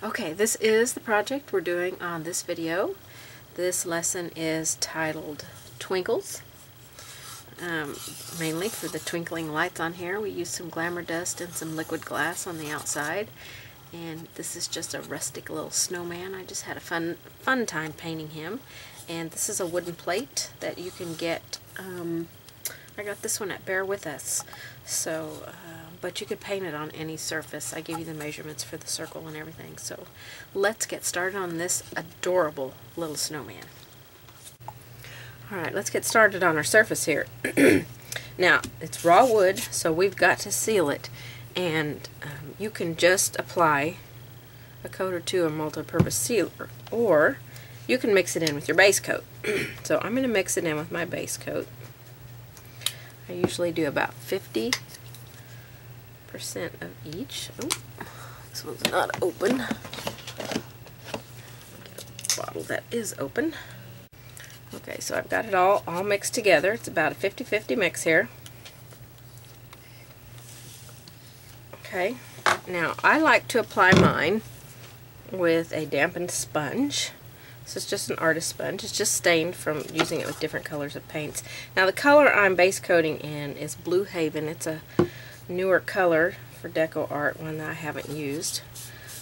Okay, this is the project we're doing on this video. This lesson is titled Twinkles. Um, mainly for the twinkling lights on here. We used some glamour dust and some liquid glass on the outside. And this is just a rustic little snowman. I just had a fun fun time painting him. And this is a wooden plate that you can get. Um, I got this one at Bear With Us. So, uh, but you could paint it on any surface. I gave you the measurements for the circle and everything. So let's get started on this adorable little snowman. Alright, let's get started on our surface here. now, it's raw wood, so we've got to seal it. And um, you can just apply a coat or two of multi-purpose sealer, or you can mix it in with your base coat. so I'm going to mix it in with my base coat. I usually do about 50 percent of each. Oh, this one's not open. Bottle that is open. Okay, so I've got it all, all mixed together. It's about a 50-50 mix here. Okay, now I like to apply mine with a dampened sponge. This is just an artist sponge. It's just stained from using it with different colors of paints. Now the color I'm base coating in is Blue Haven. It's a newer color for DecoArt, one that I haven't used.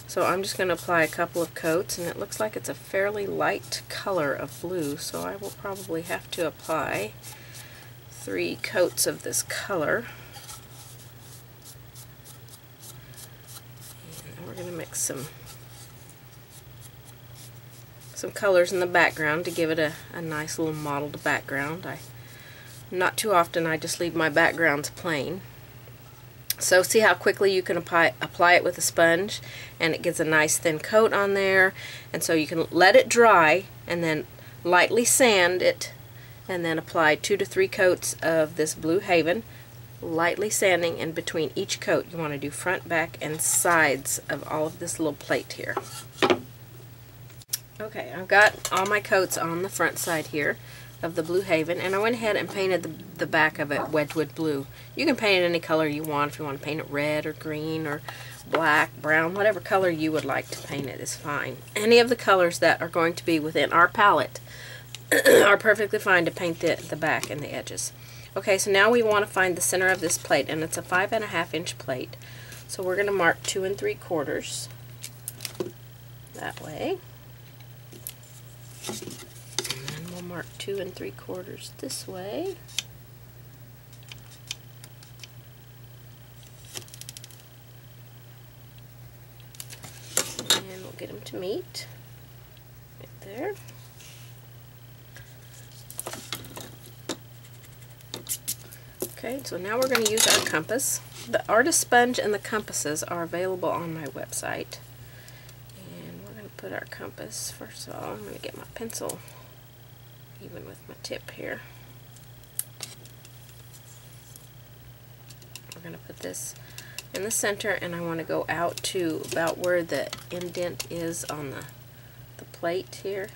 So I'm just going to apply a couple of coats and it looks like it's a fairly light color of blue so I will probably have to apply three coats of this color. And we're going to mix some some colors in the background to give it a, a nice little mottled background. I Not too often I just leave my backgrounds plain. So see how quickly you can apply, apply it with a sponge and it gets a nice thin coat on there and so you can let it dry and then lightly sand it and then apply two to three coats of this Blue Haven lightly sanding in between each coat. You want to do front, back, and sides of all of this little plate here. Okay, I've got all my coats on the front side here of the Blue Haven, and I went ahead and painted the, the back of it Wedgwood Blue. You can paint it any color you want. If you want to paint it red or green or black, brown, whatever color you would like to paint it is fine. Any of the colors that are going to be within our palette are perfectly fine to paint the, the back and the edges. Okay, so now we want to find the center of this plate, and it's a five and a half inch plate. So we're going to mark two and three quarters that way mark two and three quarters this way. And we'll get them to meet right there. Okay, so now we're going to use our compass. The artist sponge and the compasses are available on my website. And we're going to put our compass, first of all, I'm going to get my pencil even with my tip here. We're going to put this in the center and I want to go out to about where the indent is on the, the plate here.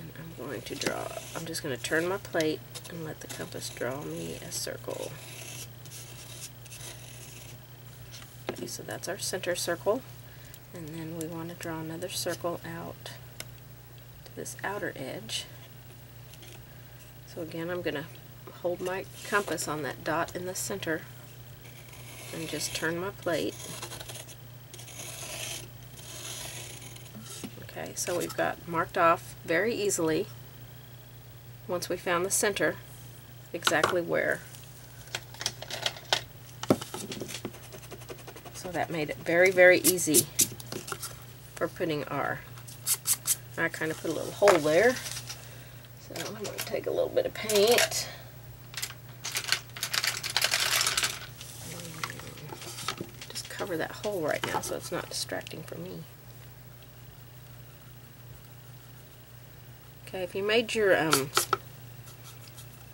And I'm going to draw, I'm just going to turn my plate and let the compass draw me a circle. Okay, so that's our center circle. And then we want to draw another circle out this outer edge. So again, I'm going to hold my compass on that dot in the center and just turn my plate. Okay, so we've got marked off very easily, once we found the center, exactly where. So that made it very, very easy for putting our I kind of put a little hole there. So I'm going to take a little bit of paint. Just cover that hole right now so it's not distracting for me. Okay, if you made your um,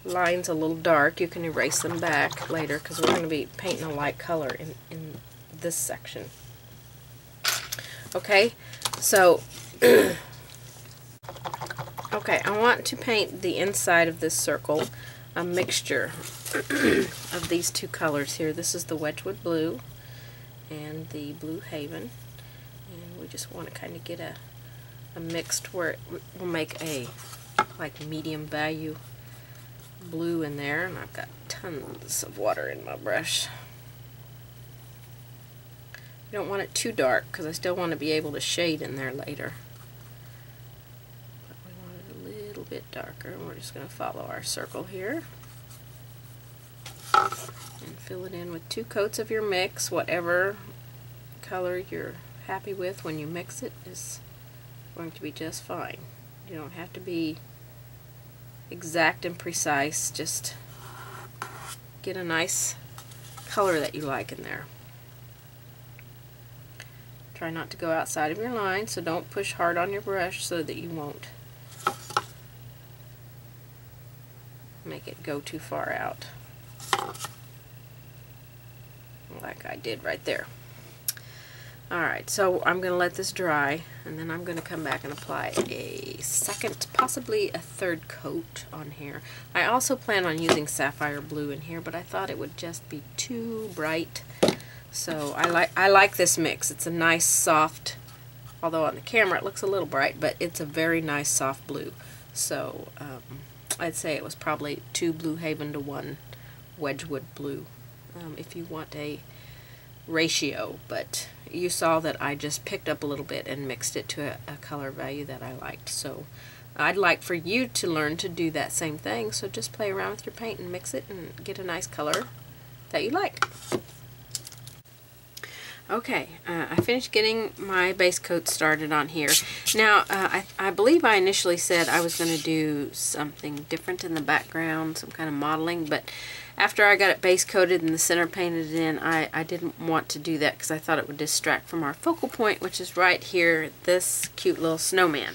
lines a little dark, you can erase them back later because we're going to be painting a light color in, in this section. Okay, so Okay, I want to paint the inside of this circle a mixture of these two colors here. This is the Wedgwood Blue, and the Blue Haven. And we just want to kind of get a, a mixed where it will make a like medium value blue in there. And I've got tons of water in my brush. You don't want it too dark because I still want to be able to shade in there later. But we want it a little bit darker. And we're just going to follow our circle here. And fill it in with two coats of your mix. Whatever color you're happy with when you mix it is going to be just fine. You don't have to be exact and precise. Just get a nice color that you like in there. Try not to go outside of your line, so don't push hard on your brush so that you won't make it go too far out. Like I did right there. Alright, so I'm going to let this dry, and then I'm going to come back and apply a second, possibly a third coat on here. I also plan on using sapphire blue in here, but I thought it would just be too bright so I like I like this mix. It's a nice soft, although on the camera it looks a little bright, but it's a very nice soft blue. So um, I'd say it was probably two Blue Haven to one Wedgwood blue um, if you want a ratio, but you saw that I just picked up a little bit and mixed it to a, a color value that I liked. So I'd like for you to learn to do that same thing. So just play around with your paint and mix it and get a nice color that you like. Okay, uh, I finished getting my base coat started on here. Now, uh, I, I believe I initially said I was going to do something different in the background, some kind of modeling, but after I got it base coated and the center painted in, I, I didn't want to do that because I thought it would distract from our focal point, which is right here, this cute little snowman.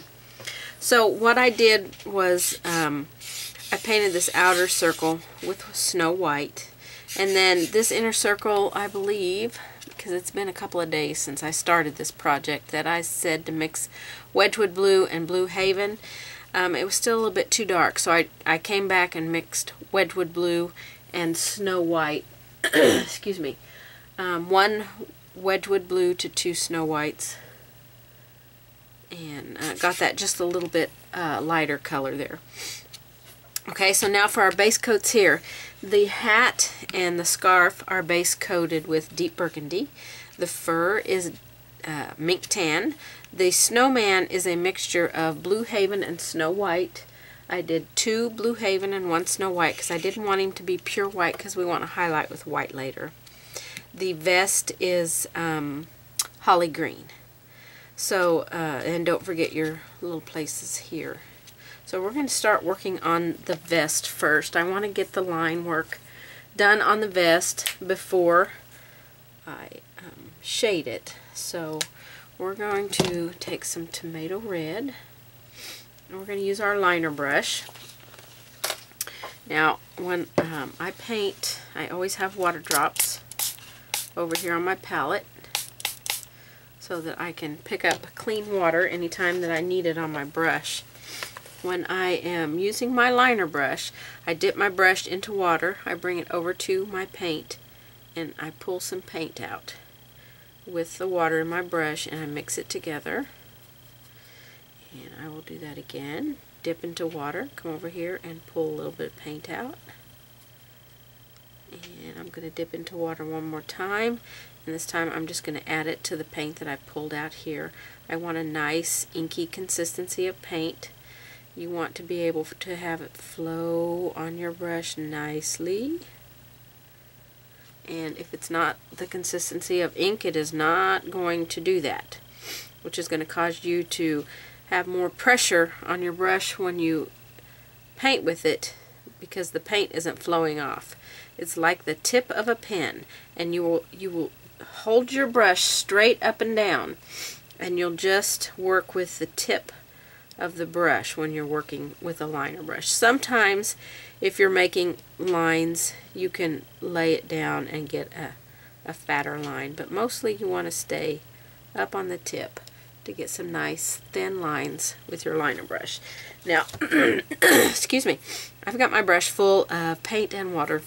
So what I did was um, I painted this outer circle with Snow White, and then this inner circle, I believe, because it's been a couple of days since I started this project that I said to mix Wedgwood Blue and Blue Haven. Um, it was still a little bit too dark, so I, I came back and mixed Wedgwood Blue and Snow White. Excuse me. Um, one Wedgwood Blue to two Snow Whites. And uh, got that just a little bit uh, lighter color there. Okay, so now for our base coats here. The hat and the scarf are base coated with deep burgundy. The fur is uh, mink tan. The snowman is a mixture of Blue Haven and Snow White. I did two Blue Haven and one Snow White because I didn't want him to be pure white because we want to highlight with white later. The vest is um, holly green. So, uh, and don't forget your little places here. So we're going to start working on the vest first. I want to get the line work done on the vest before I um, shade it. So we're going to take some tomato red and we're going to use our liner brush. Now when um, I paint, I always have water drops over here on my palette so that I can pick up clean water anytime that I need it on my brush when I am using my liner brush, I dip my brush into water, I bring it over to my paint, and I pull some paint out with the water in my brush and I mix it together. And I will do that again. Dip into water, come over here and pull a little bit of paint out. And I'm going to dip into water one more time. And this time I'm just going to add it to the paint that I pulled out here. I want a nice inky consistency of paint. You want to be able to have it flow on your brush nicely. And if it's not the consistency of ink, it is not going to do that, which is going to cause you to have more pressure on your brush when you paint with it because the paint isn't flowing off. It's like the tip of a pen and you will you will hold your brush straight up and down and you'll just work with the tip of the brush when you're working with a liner brush. Sometimes if you're making lines you can lay it down and get a, a fatter line but mostly you want to stay up on the tip to get some nice thin lines with your liner brush. Now, excuse me, I've got my brush full of paint and water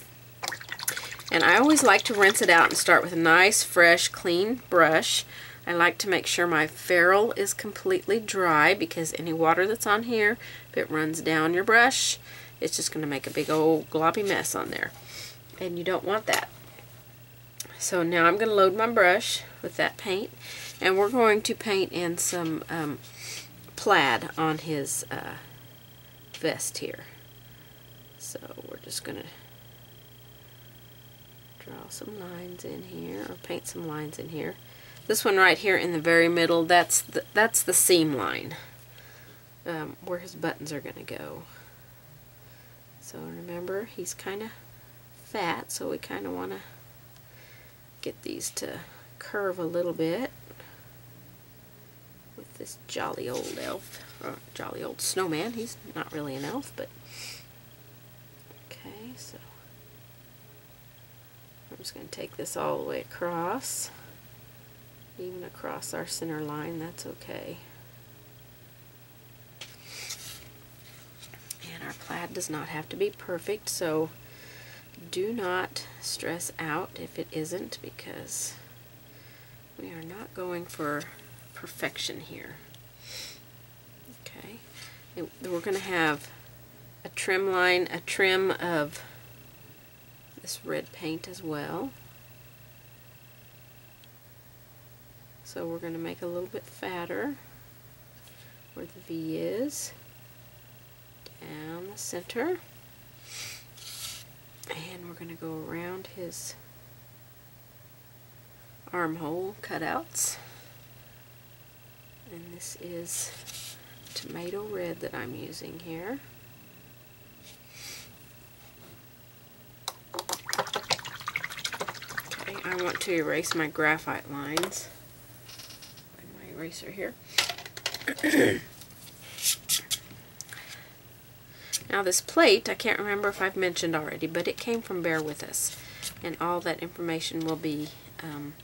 And I always like to rinse it out and start with a nice, fresh, clean brush. I like to make sure my ferrule is completely dry because any water that's on here, if it runs down your brush, it's just going to make a big old gloppy mess on there. And you don't want that. So now I'm going to load my brush with that paint. And we're going to paint in some um, plaid on his uh, vest here. So we're just going to draw some lines in here, or paint some lines in here. This one right here in the very middle, that's the, that's the seam line, um, where his buttons are going to go. So remember, he's kind of fat, so we kind of want to get these to curve a little bit with this jolly old elf, or jolly old snowman. He's not really an elf, but okay, so I'm just going to take this all the way across even across our center line, that's okay. And our plaid does not have to be perfect, so do not stress out if it isn't because we are not going for perfection here. Okay, and we're going to have a trim line, a trim of this red paint as well. So we're going to make a little bit fatter where the V is, down the center, and we're going to go around his armhole cutouts. And this is tomato red that I'm using here. Okay, I want to erase my graphite lines eraser here. now this plate, I can't remember if I've mentioned already, but it came from Bear With Us. And all that information will be um,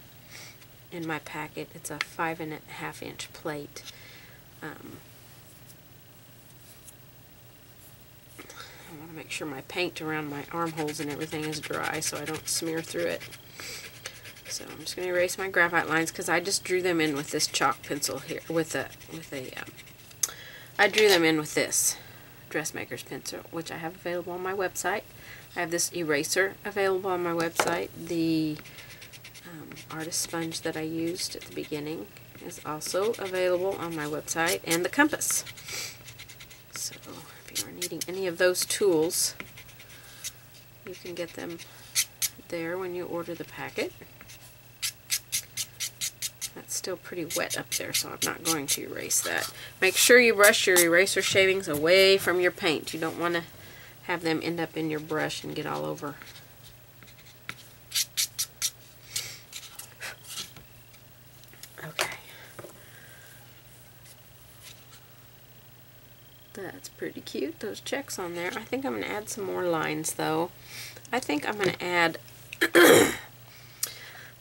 in my packet. It's a five and a half inch plate. Um, I want to make sure my paint around my armholes and everything is dry so I don't smear through it. So I'm just going to erase my graphite lines because I just drew them in with this chalk pencil here, with a, with a, um, I drew them in with this dressmaker's pencil, which I have available on my website. I have this eraser available on my website. The um, artist sponge that I used at the beginning is also available on my website, and the compass. So if you are needing any of those tools, you can get them there when you order the packet. That's still pretty wet up there, so I'm not going to erase that. Make sure you brush your eraser shavings away from your paint. You don't want to have them end up in your brush and get all over. Okay. That's pretty cute, those checks on there. I think I'm going to add some more lines, though. I think I'm going to add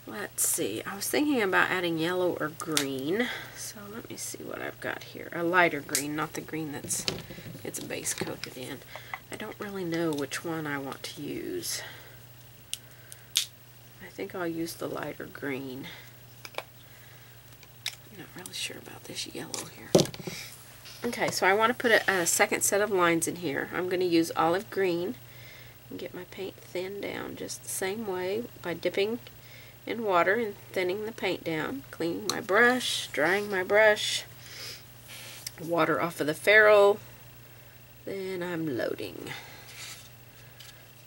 Let's see. I was thinking about adding yellow or green. So let me see what I've got here. A lighter green, not the green that's it's base coated in. I don't really know which one I want to use. I think I'll use the lighter green. I'm not really sure about this yellow here. Okay, so I want to put a, a second set of lines in here. I'm going to use olive green and get my paint thinned down just the same way by dipping in water and thinning the paint down, cleaning my brush, drying my brush, water off of the ferrule, then I'm loading.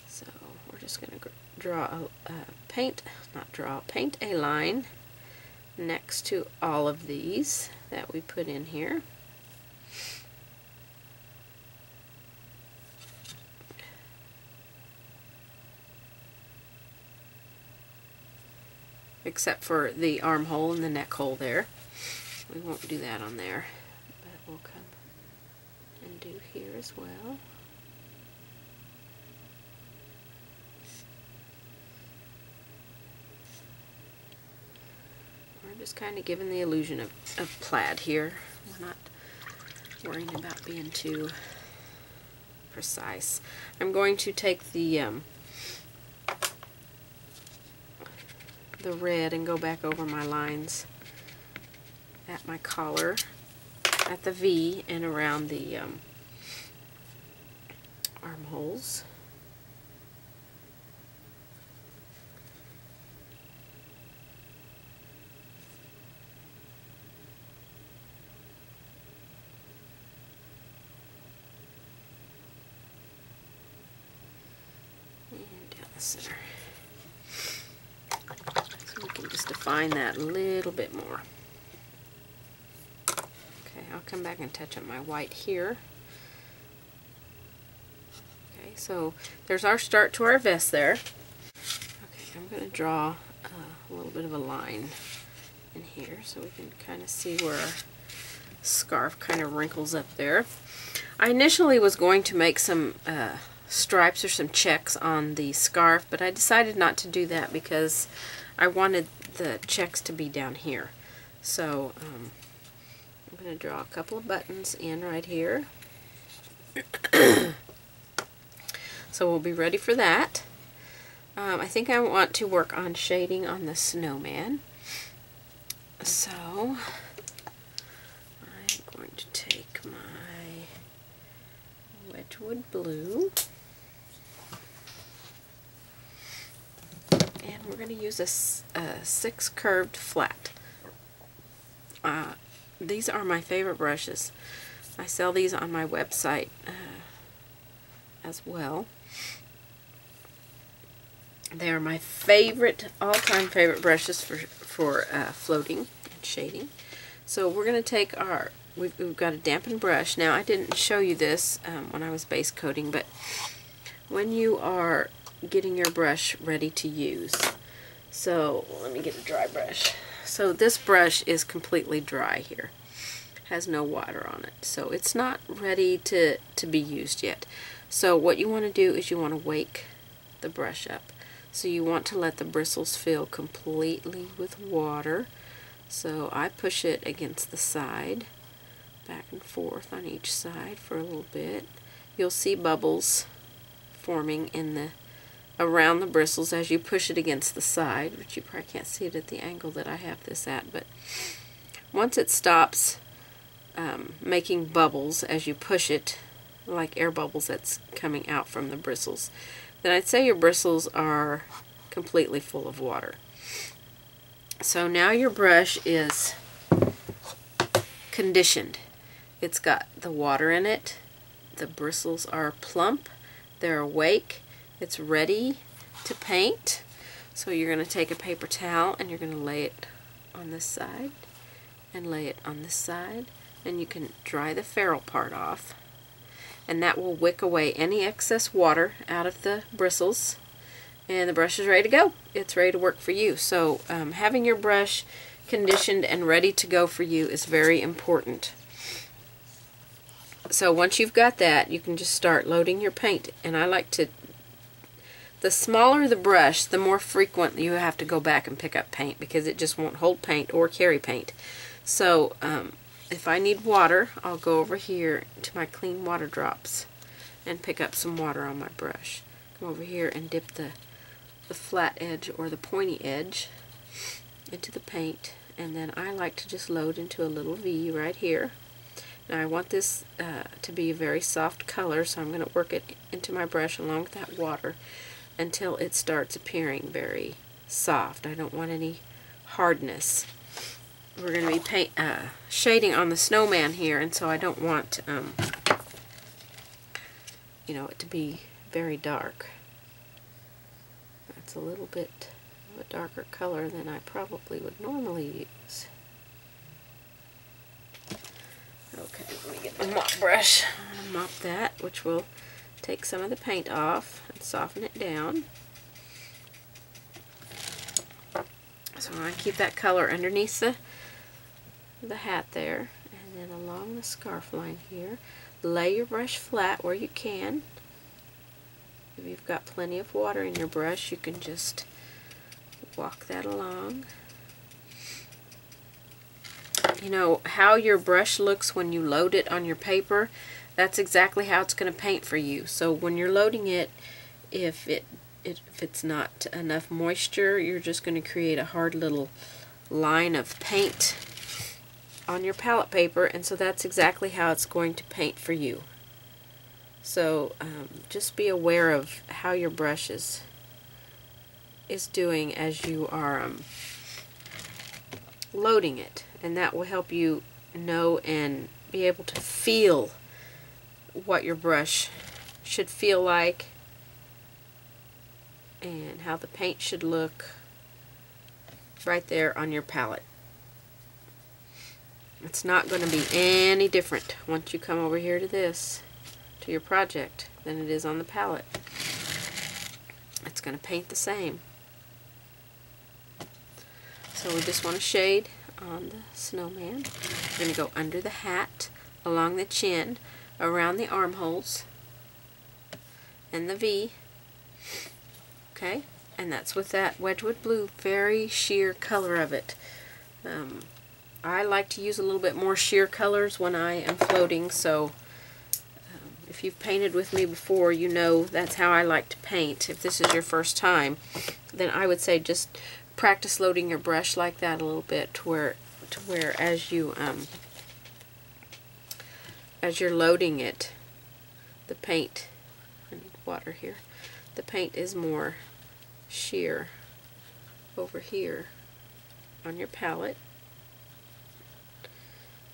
So we're just going to draw a uh, paint, not draw, paint a line next to all of these that we put in here. Except for the armhole and the neck hole there. We won't do that on there, but we'll come and do here as well. We're just kind of giving the illusion of, of plaid here. We're not worrying about being too precise. I'm going to take the um, the red and go back over my lines at my collar, at the V, and around the um, armholes. center. So define that a little bit more. Okay, I'll come back and touch up my white here. Okay, so there's our start to our vest there. Okay, I'm going to draw uh, a little bit of a line in here so we can kind of see where our scarf kind of wrinkles up there. I initially was going to make some uh, stripes or some checks on the scarf, but I decided not to do that because I wanted the checks to be down here. So um, I'm going to draw a couple of buttons in right here. so we'll be ready for that. Um, I think I want to work on shading on the snowman. So I'm going to take my Wedgwood blue we're going to use a, a, six curved flat. Uh, these are my favorite brushes. I sell these on my website uh, as well. They are my favorite, all-time favorite brushes for, for uh, floating and shading. So we're going to take our, we've, we've, got a dampened brush. Now I didn't show you this um, when I was base coating, but when you are getting your brush ready to use. So let me get a dry brush. So this brush is completely dry here. Has no water on it. So it's not ready to, to be used yet. So what you want to do is you want to wake the brush up. So you want to let the bristles fill completely with water. So I push it against the side, back and forth on each side for a little bit. You'll see bubbles forming in the around the bristles as you push it against the side, which you probably can't see it at the angle that I have this at, but once it stops um, making bubbles as you push it, like air bubbles that's coming out from the bristles, then I'd say your bristles are completely full of water. So now your brush is conditioned. It's got the water in it, the bristles are plump, they're awake, it's ready to paint. So you're going to take a paper towel and you're going to lay it on this side and lay it on this side and you can dry the ferrule part off and that will wick away any excess water out of the bristles and the brush is ready to go. It's ready to work for you. So um, having your brush conditioned and ready to go for you is very important. So once you've got that, you can just start loading your paint. And I like to the smaller the brush, the more frequent you have to go back and pick up paint because it just won't hold paint or carry paint. So um, if I need water, I'll go over here to my clean water drops and pick up some water on my brush. Come over here and dip the, the flat edge or the pointy edge into the paint and then I like to just load into a little V right here. Now I want this uh, to be a very soft color so I'm going to work it into my brush along with that water until it starts appearing very soft. I don't want any hardness. We're going to be paint, uh, shading on the snowman here, and so I don't want, um, you know, it to be very dark. That's a little bit of a darker color than I probably would normally use. Okay, let me get the mop brush. mop that, which will take some of the paint off and soften it down. So I'm going to keep that color underneath the, the hat there and then along the scarf line here. Lay your brush flat where you can. If you've got plenty of water in your brush, you can just walk that along. You know, how your brush looks when you load it on your paper that's exactly how it's going to paint for you. So when you're loading it, if it if it's not enough moisture, you're just going to create a hard little line of paint on your palette paper, and so that's exactly how it's going to paint for you. So um, just be aware of how your brush is, is doing as you are um, loading it, and that will help you know and be able to feel what your brush should feel like and how the paint should look right there on your palette. It's not going to be any different once you come over here to this, to your project, than it is on the palette. It's going to paint the same. So we just want to shade on the snowman. We're going to go under the hat, along the chin, around the armholes, and the V. Okay, and that's with that Wedgwood Blue, very sheer color of it. Um, I like to use a little bit more sheer colors when I am floating, so um, if you've painted with me before, you know that's how I like to paint. If this is your first time, then I would say just practice loading your brush like that a little bit to where, to where as you um, as you're loading it, the paint, I need water here, the paint is more sheer over here on your palette.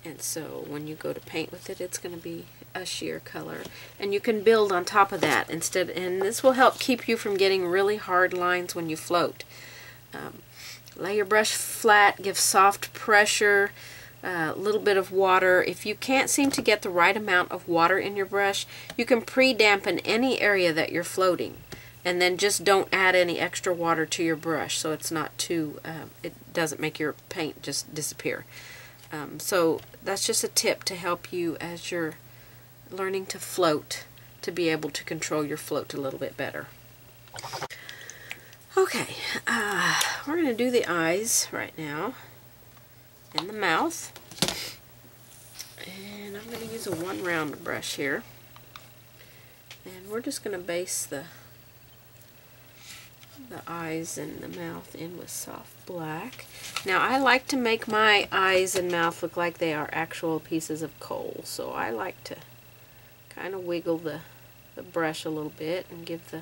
And so when you go to paint with it, it's going to be a sheer color. And you can build on top of that instead, and this will help keep you from getting really hard lines when you float. Um, lay your brush flat, give soft pressure, a uh, little bit of water. If you can't seem to get the right amount of water in your brush, you can pre-dampen any area that you're floating. And then just don't add any extra water to your brush so it's not too, uh, it doesn't make your paint just disappear. Um, so that's just a tip to help you as you're learning to float to be able to control your float a little bit better. Okay, uh, we're going to do the eyes right now and the mouth. And I'm going to use a one round brush here. And we're just going to base the the eyes and the mouth in with soft black. Now I like to make my eyes and mouth look like they are actual pieces of coal. So I like to kind of wiggle the, the brush a little bit and give the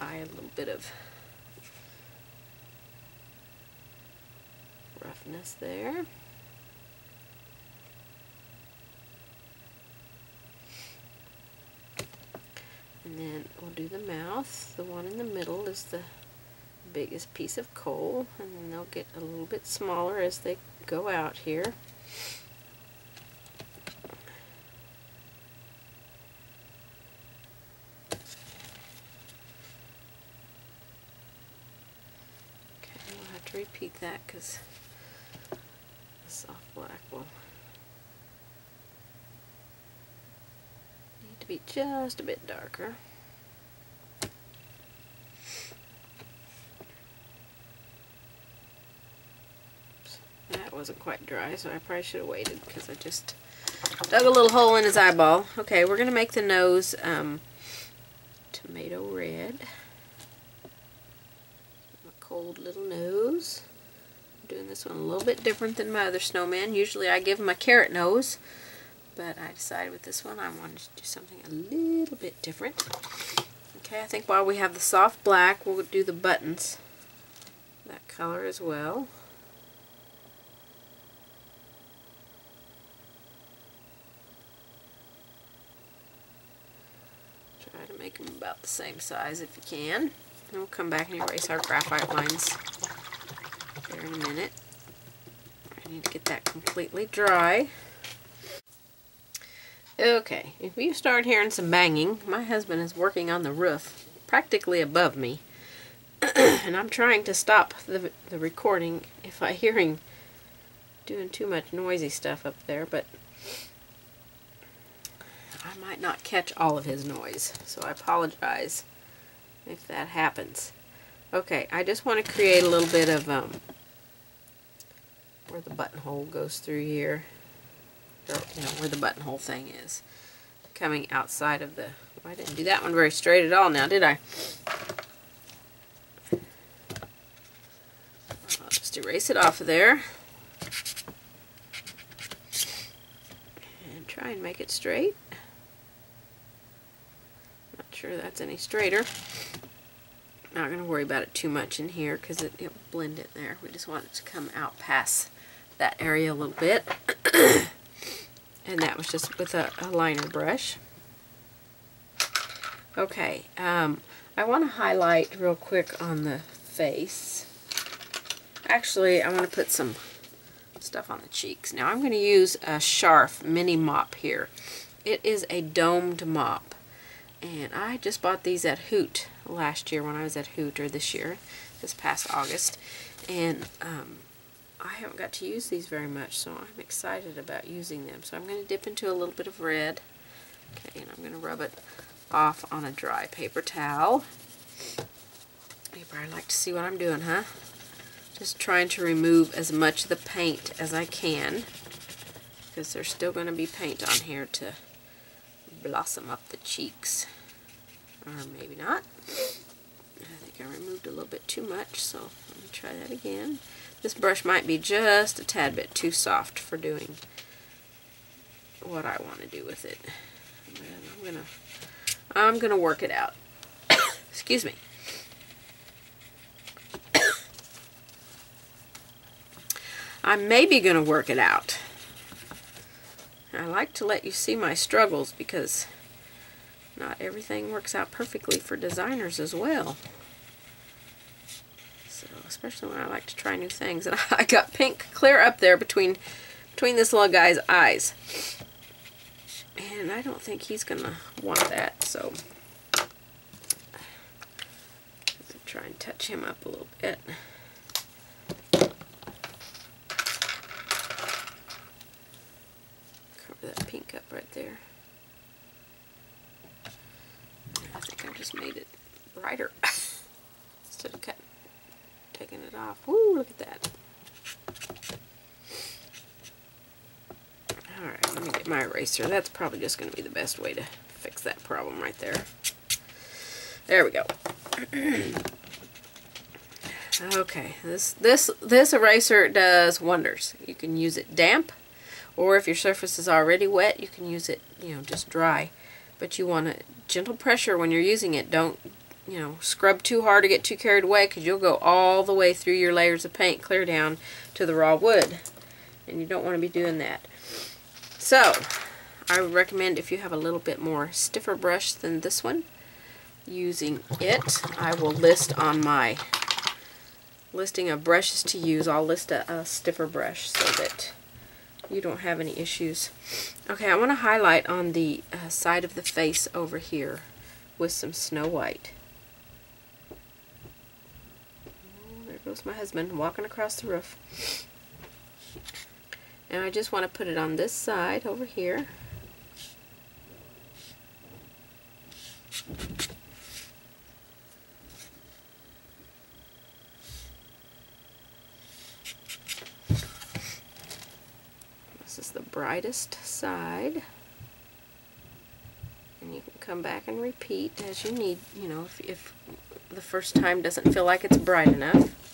eye a little bit of roughness there. And then we'll do the mouth. The one in the middle is the biggest piece of coal, and then they'll get a little bit smaller as they go out here. Okay, we'll have to repeat that because soft black will need to be just a bit darker. That wasn't quite dry, so I probably should have waited because I just dug a little hole in his eyeball. Okay, we're going to make the nose um, tomato red. Cold little nose doing this one a little bit different than my other snowman. Usually I give him a carrot nose, but I decided with this one I wanted to do something a little bit different. Okay, I think while we have the soft black, we'll do the buttons. That color as well. Try to make them about the same size if you can. And we'll come back and erase our graphite lines here in a minute. I need to get that completely dry. Okay, if you start hearing some banging, my husband is working on the roof practically above me. and I'm trying to stop the, the recording if I hear him doing too much noisy stuff up there, but I might not catch all of his noise, so I apologize if that happens. Okay, I just want to create a little bit of um, where the buttonhole goes through here, or, you know, where the buttonhole thing is, coming outside of the I didn't do that one very straight at all now, did I? I'll just erase it off of there. And try and make it straight. Not sure that's any straighter. Not going to worry about it too much in here because it, will blend it there. We just want it to come out past that area a little bit. and that was just with a, a liner brush. Okay, um, I want to highlight real quick on the face. Actually, I want to put some stuff on the cheeks. Now I'm going to use a Scharff mini mop here. It is a domed mop. And I just bought these at Hoot last year when I was at Hoot, or this year, this past August. And um, I haven't got to use these very much, so I'm excited about using them. So I'm going to dip into a little bit of red. Okay, and I'm going to rub it off on a dry paper towel. You probably like to see what I'm doing, huh? Just trying to remove as much of the paint as I can because there's still going to be paint on here to blossom up the cheeks. Or maybe not. I think I removed a little bit too much, so let me try that again. This brush might be just a tad bit too soft for doing what I want to do with it. I'm to I'm to work it out. Excuse me. I'm maybe going to work it out. I like to let you see my struggles because not everything works out perfectly for designers as well. Especially when I like to try new things. And I got pink clear up there between between this little guy's eyes. And I don't think he's going to want that, so I could try and touch him up a little bit. Cover that pink up right there. I think I just made it brighter instead of cutting, taking it off. Woo, look at that. Alright, let me get my eraser. That's probably just going to be the best way to fix that problem right there. There we go. okay, this, this, this eraser does wonders. You can use it damp, or if your surface is already wet, you can use it, you know, just dry. But you want a gentle pressure when you're using it. Don't, you know, scrub too hard or get too carried away because you'll go all the way through your layers of paint clear down to the raw wood. And you don't want to be doing that. So, I would recommend if you have a little bit more stiffer brush than this one, using it. I will list on my listing of brushes to use, I'll list a, a stiffer brush so that you don't have any issues. Okay, I want to highlight on the uh, side of the face over here with some Snow White. There goes my husband walking across the roof. And I just want to put it on this side over here. This is the brightest side. And you can come back and repeat as you need, you know, if, if the first time doesn't feel like it's bright enough.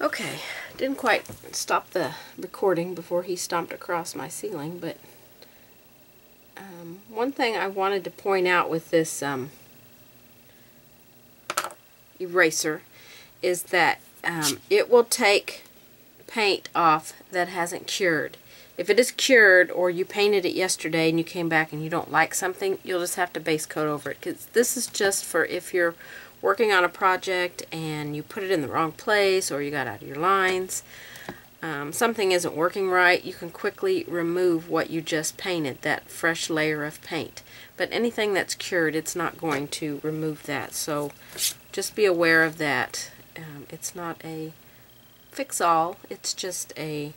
Okay, didn't quite stop the recording before he stomped across my ceiling, but um, one thing I wanted to point out with this um, eraser is that um, it will take paint off that hasn't cured. If it is cured or you painted it yesterday and you came back and you don't like something, you'll just have to base coat over it because this is just for if you're working on a project and you put it in the wrong place or you got out of your lines, um, something isn't working right, you can quickly remove what you just painted, that fresh layer of paint. But anything that's cured, it's not going to remove that. So just be aware of that. Um, it's not a fix-all, it's just a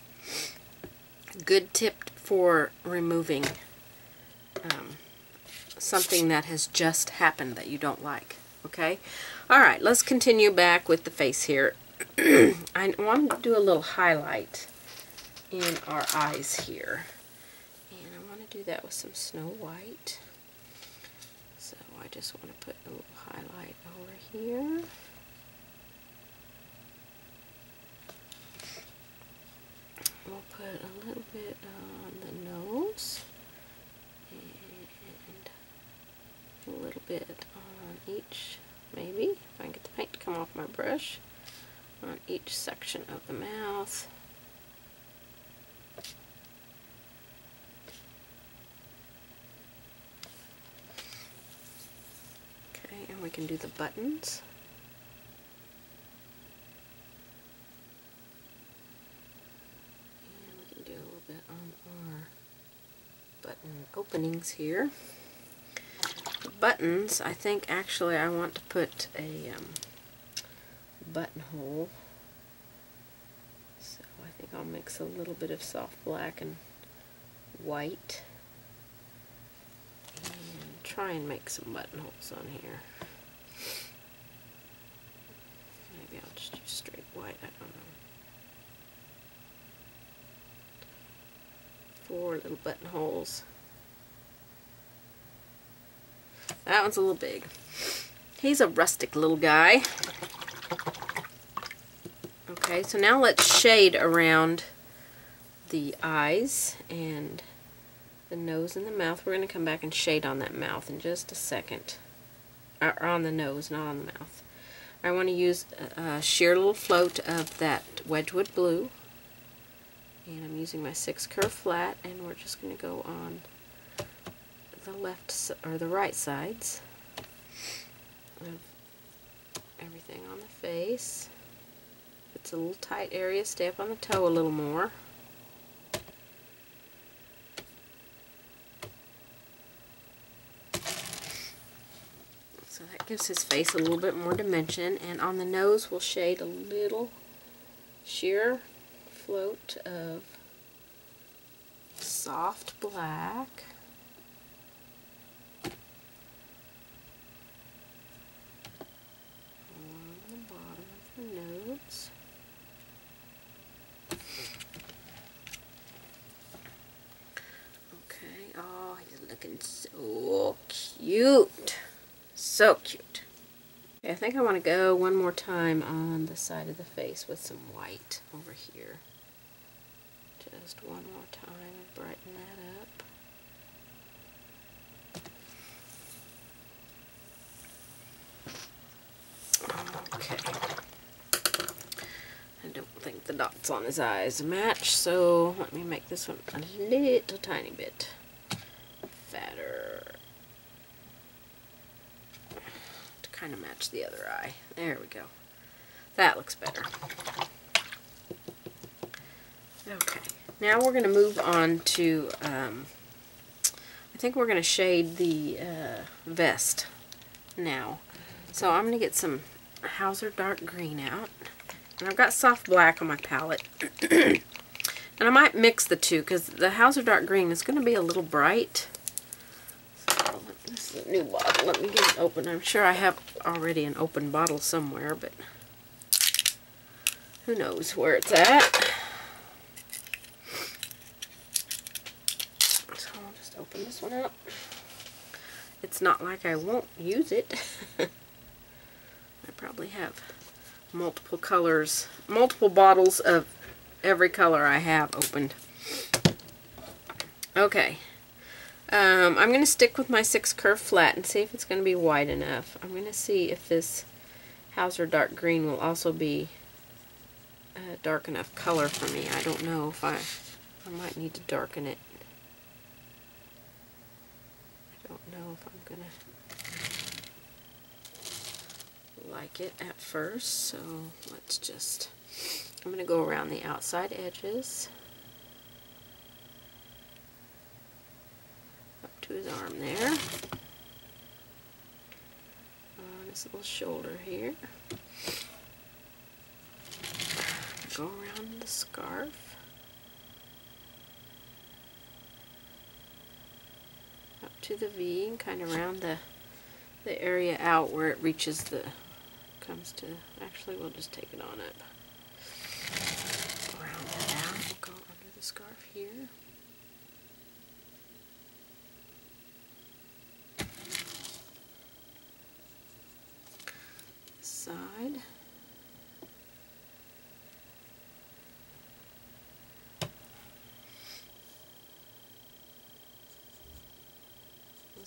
good tip for removing um, something that has just happened that you don't like. Okay? Alright, let's continue back with the face here. I want to do a little highlight in our eyes here. And I want to do that with some Snow White. So I just want to put a little highlight over here. We'll put a little bit on the nose and a little bit each, maybe, if I can get the paint to come off my brush, on each section of the mouth. Okay, and we can do the buttons. And we can do a little bit on our button openings here. Buttons, I think actually I want to put a um, buttonhole. So I think I'll mix a little bit of soft black and white and try and make some buttonholes on here. Maybe I'll just do straight white, I don't know. Four little buttonholes. That one's a little big. He's a rustic little guy. Okay, so now let's shade around the eyes and the nose and the mouth. We're going to come back and shade on that mouth in just a second. Uh, or on the nose, not on the mouth. I want to use a, sheer little float of that Wedgwood Blue. And I'm using my 6 curve flat, and we're just going to go on the left or the right sides of everything on the face. If it's a little tight area, stay up on the toe a little more. So that gives his face a little bit more dimension. And on the nose, we'll shade a little sheer float of soft black. notes. Okay, oh, he's looking so cute. So cute. Okay, I think I want to go one more time on the side of the face with some white over here. Just one more time and brighten that up. Okay. I don't think the dots on his eyes match, so let me make this one a little tiny bit fatter to kind of match the other eye. There we go. That looks better. Okay, now we're going to move on to, um, I think we're going to shade the uh, vest now. So I'm going to get some Hauser Dark Green out. And I've got soft black on my palette. and I might mix the two because the Hauser Dark Green is going to be a little bright. So, this is a new bottle. Let me get it open. I'm sure I have already an open bottle somewhere, but who knows where it's at. So I'll just open this one up. It's not like I won't use it. I probably have multiple colors, multiple bottles of every color I have opened. Okay. Um, I'm going to stick with my 6 curve flat and see if it's going to be wide enough. I'm going to see if this Hauser Dark Green will also be a dark enough color for me. I don't know if I, I might need to darken it. I don't know if I'm going to like it at first, so let's just, I'm going to go around the outside edges, up his arm there, uh, on his little shoulder here, go around the scarf, up to the V and kind of round the the area out where it reaches the comes to, actually we'll just take it on up. Round that out, we'll go under the scarf here.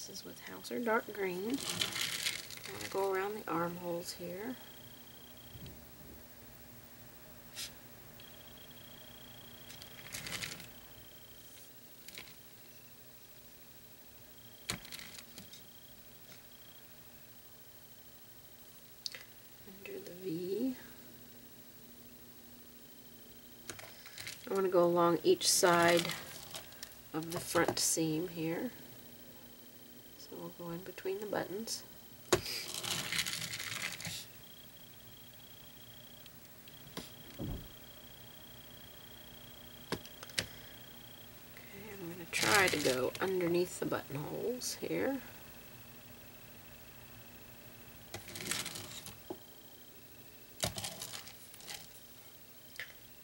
This is with Hauser Dark Green. I'm going to go around the armholes here. Under the V. I want to go along each side of the front seam here. In between the buttons. Okay, I'm going to try to go underneath the buttonholes here.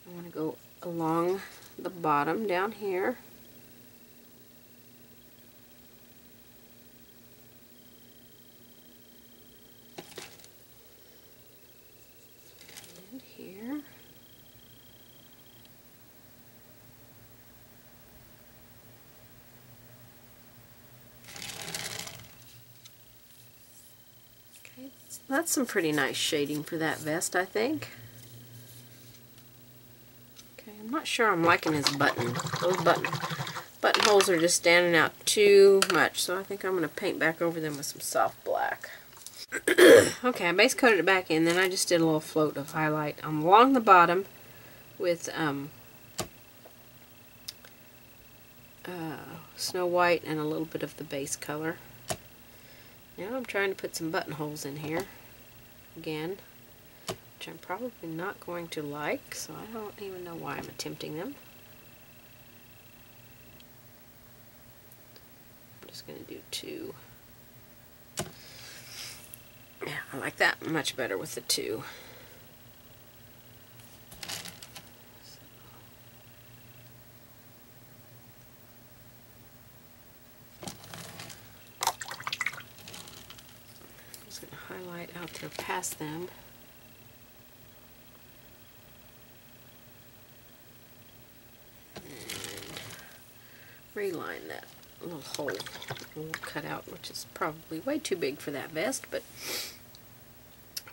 I want to go along the bottom down here. And here. That's some pretty nice shading for that vest, I think. Okay, I'm not sure I'm liking his button. Those button buttonholes are just standing out too much, so I think I'm going to paint back over them with some soft black. okay, I base coated it back in, then I just did a little float of highlight along the bottom with um, uh, Snow White and a little bit of the base color. Now I'm trying to put some buttonholes in here again which I'm probably not going to like, so I don't even know why I'm attempting them. I'm just going to do two. Yeah, I like that much better with the two. I'm just going to highlight out there past them. reline that little hole we'll cut out, which is probably way too big for that vest, but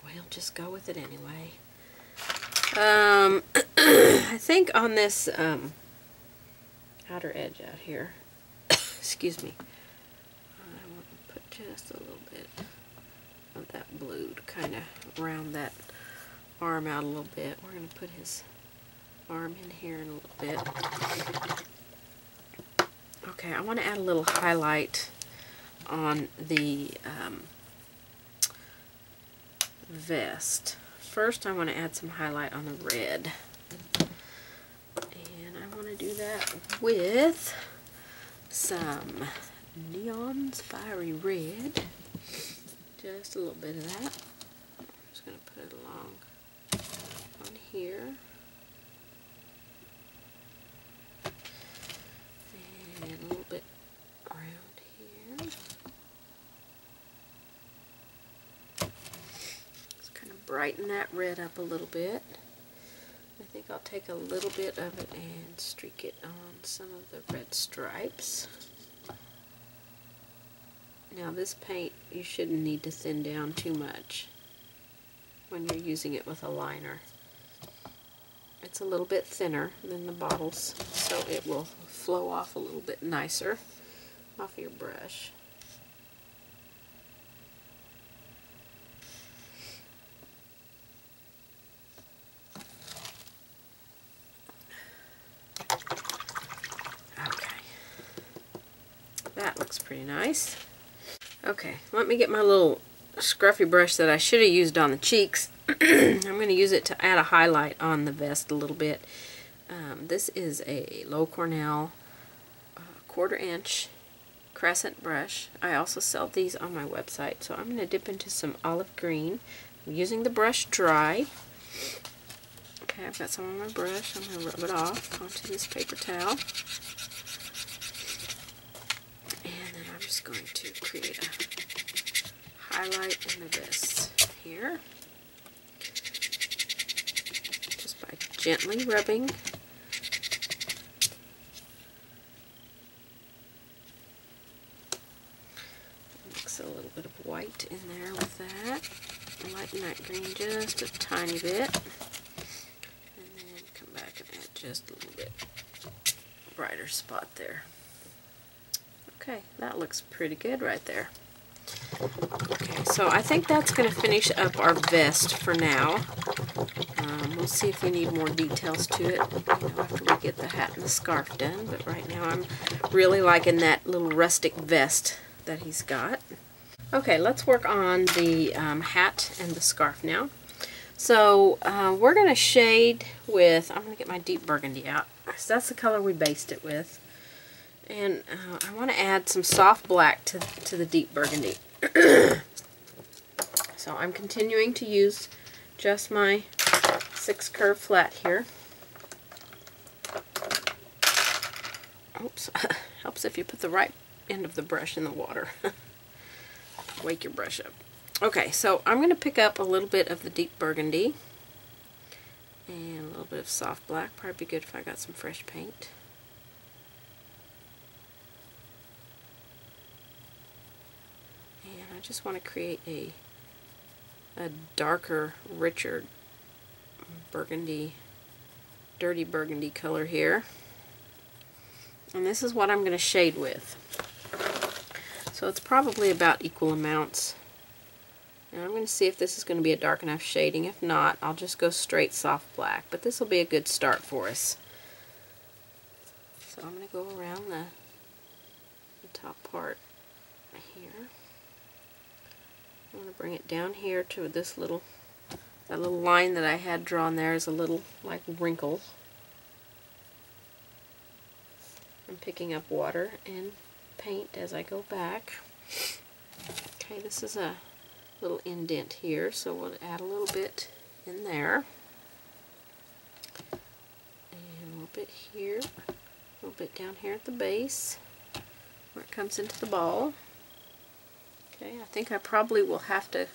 we'll just go with it anyway. Um, I think on this um, outer edge out here, excuse me, I want to put just a little bit of that blue to kind of round that arm out a little bit. We're going to put his arm in here in a little bit. Okay, I want to add a little highlight on the um, vest. First, I want to add some highlight on the red. And I want to do that with some Neon's Fiery Red. Just a little bit of that. I'm just going to put it along on here. And a little bit around here. Just kind of brighten that red up a little bit. I think I'll take a little bit of it and streak it on some of the red stripes. Now this paint you shouldn't need to thin down too much when you're using it with a liner. It's a little bit thinner than the bottles so it will flow off a little bit nicer off your brush. Okay. That looks pretty nice. Okay, let me get my little scruffy brush that I should have used on the cheeks. I'm going to use it to add a highlight on the vest a little bit. Um, this is a Loew Cornell uh, quarter inch crescent brush. I also sell these on my website. So I'm going to dip into some olive green. I'm using the brush dry. Okay, I've got some on my brush. I'm going to rub it off onto this paper towel. Going to create a highlight in the vest here. Just by gently rubbing mix a little bit of white in there with that. Lighten that green just a tiny bit. And then come back and add just a little bit brighter spot there. Okay, that looks pretty good right there. Okay, so I think that's going to finish up our vest for now. Um, we'll see if we need more details to it you know, after we get the hat and the scarf done. But right now I'm really liking that little rustic vest that he's got. Okay, let's work on the um, hat and the scarf now. So uh, we're going to shade with, I'm going to get my deep burgundy out. So that's the color we based it with. And uh, I want to add some soft black to, to the deep burgundy. so I'm continuing to use just my six curve flat here. Oops, helps if you put the right end of the brush in the water. Wake your brush up. Okay, so I'm going to pick up a little bit of the deep burgundy and a little bit of soft black. Probably be good if I got some fresh paint. And I just want to create a a darker, richer burgundy, dirty burgundy color here. And this is what I'm going to shade with. So it's probably about equal amounts. And I'm going to see if this is going to be a dark enough shading. If not, I'll just go straight soft black. But this will be a good start for us. So I'm going to go around the, the top part here. I'm going to bring it down here to this little, that little line that I had drawn there is a little like wrinkle. I'm picking up water and paint as I go back. Okay, this is a little indent here, so we'll add a little bit in there. And a little bit here, a little bit down here at the base, where it comes into the ball. Okay, I think I probably will have to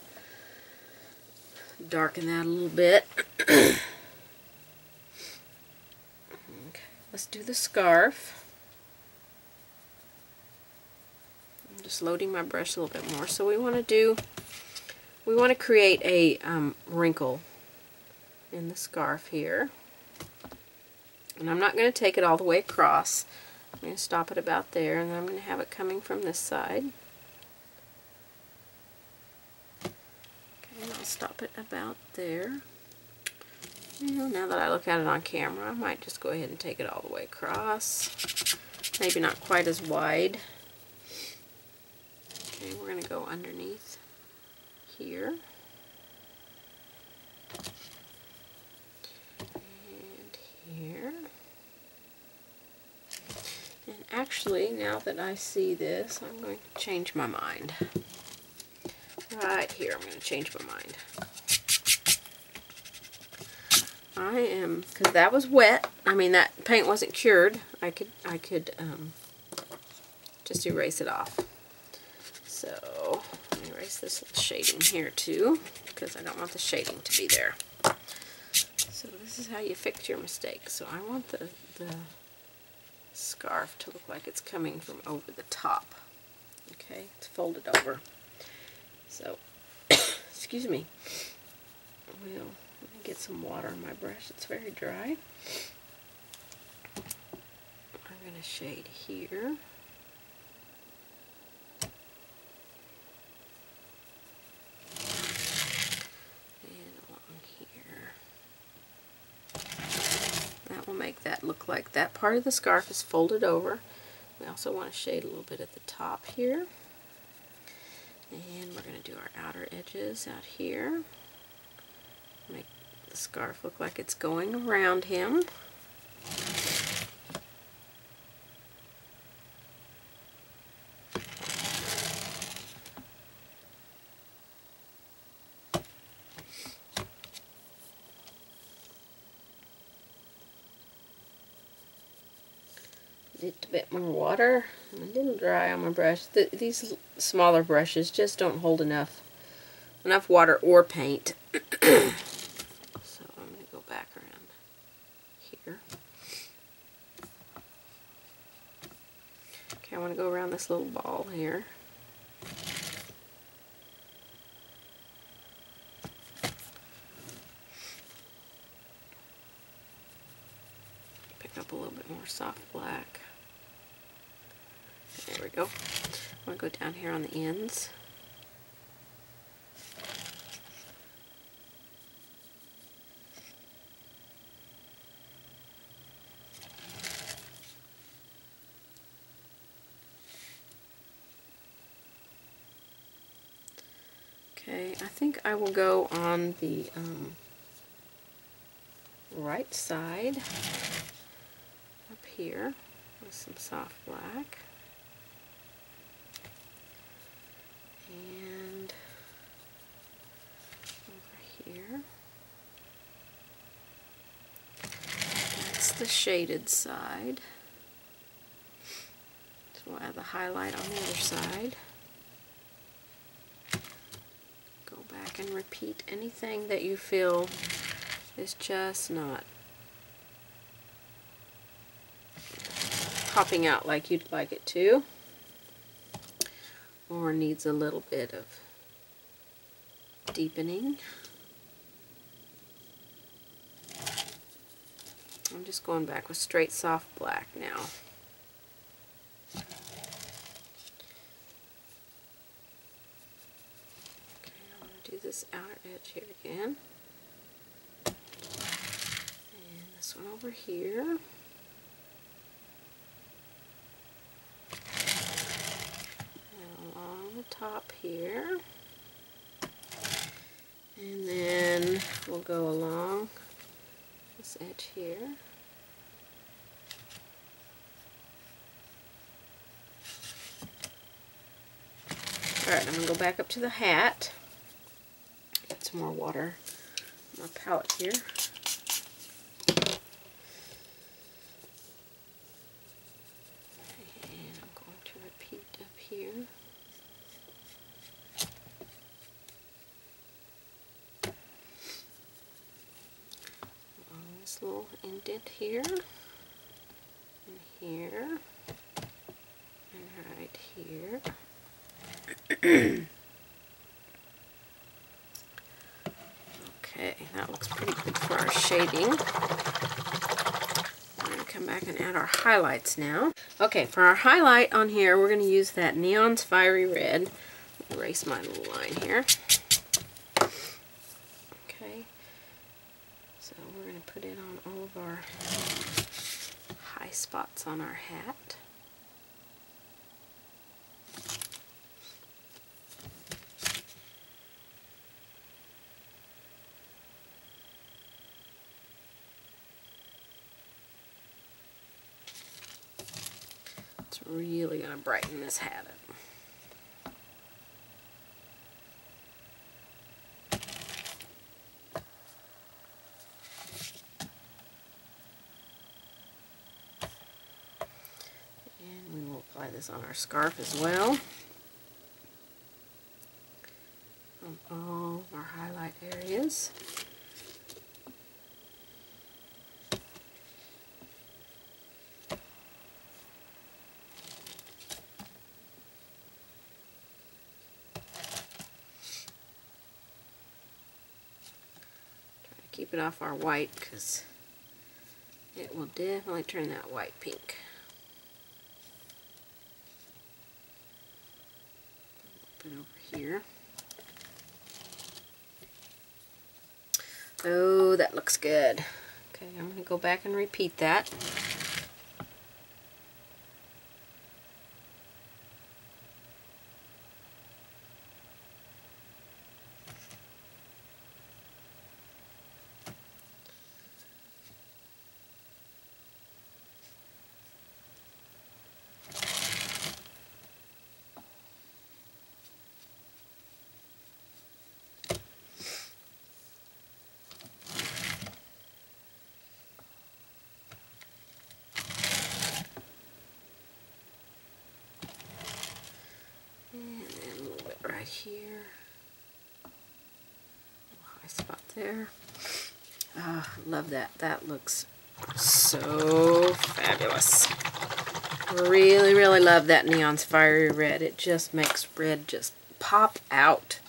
darken that a little bit. okay, let's do the scarf. I'm just loading my brush a little bit more. So we want to do, we want to create a um, wrinkle in the scarf here. And I'm not going to take it all the way across. I'm going to stop it about there, and I'm going to have it coming from this side. I'll stop it about there. Know, now that I look at it on camera, I might just go ahead and take it all the way across. Maybe not quite as wide. Okay, we're going to go underneath here. And here. And actually, now that I see this, I'm going to change my mind. Right here, I'm going to change my mind. I am, because that was wet. I mean, that paint wasn't cured. I could, I could um, just erase it off. So, erase this shading here too, because I don't want the shading to be there. So this is how you fix your mistake. So I want the, the scarf to look like it's coming from over the top. Okay, it's folded over. So, excuse me. Well, let me get some water on my brush. It's very dry. I'm going to shade here. And along here. That will make that look like that part of the scarf is folded over. We also want to shade a little bit at the top here. And we're going to do our outer edges out here. Make the scarf look like it's going around him. a bit more water. A little dry on my brush. The, these smaller brushes just don't hold enough enough water or paint. so I'm going to go back around here. Okay, I want to go around this little ball here. pick up a little bit more soft black. There we go. I'm going to go down here on the ends. Okay, I think I will go on the um, right side up here with some soft black. And over here. That's the shaded side. So we'll add the highlight on the other side. Go back and repeat anything that you feel is just not popping out like you'd like it to or needs a little bit of deepening. Just going back with straight soft black now. Okay, I'm going to do this outer edge here again. And this one over here. And Along the top here. And then we'll go along this edge here. Alright, I'm going to go back up to the hat. Get some more water my palette here. And I'm going to repeat up here. This little indent here, and here, and right here. Okay, that looks pretty good for our shading. We're going to come back and add our highlights now. Okay, for our highlight on here, we're going to use that Neon's Fiery Red. Erase my little line here. Okay, so we're going to put it on all of our high spots on our hat. It's really going brighten this hat up. this on our scarf as well. On all our highlight areas. Keep it off our white because it will definitely turn that white pink. over here. Oh, that looks good. Okay, I'm going to go back and repeat that. right here. High spot there. Ah, love that. That looks so fabulous. Really, really love that Neon's Fiery Red. It just makes red just pop out.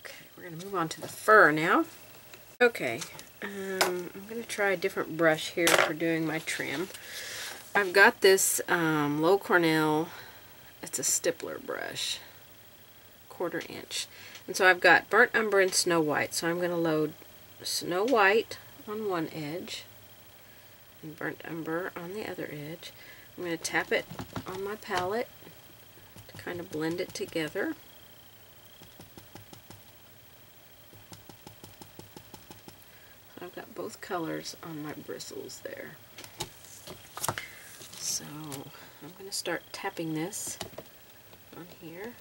Okay, we're going to move on to the fur now. Okay, Um, I'm going to try a different brush here for doing my trim. I've got this um, Loew Cornell, it's a stippler brush, quarter inch. And so I've got Burnt Umber and Snow White. So I'm going to load Snow White on one edge and Burnt Umber on the other edge. I'm going to tap it on my palette to kind of blend it together. I've got both colors on my bristles there. So I'm going to start tapping this on here.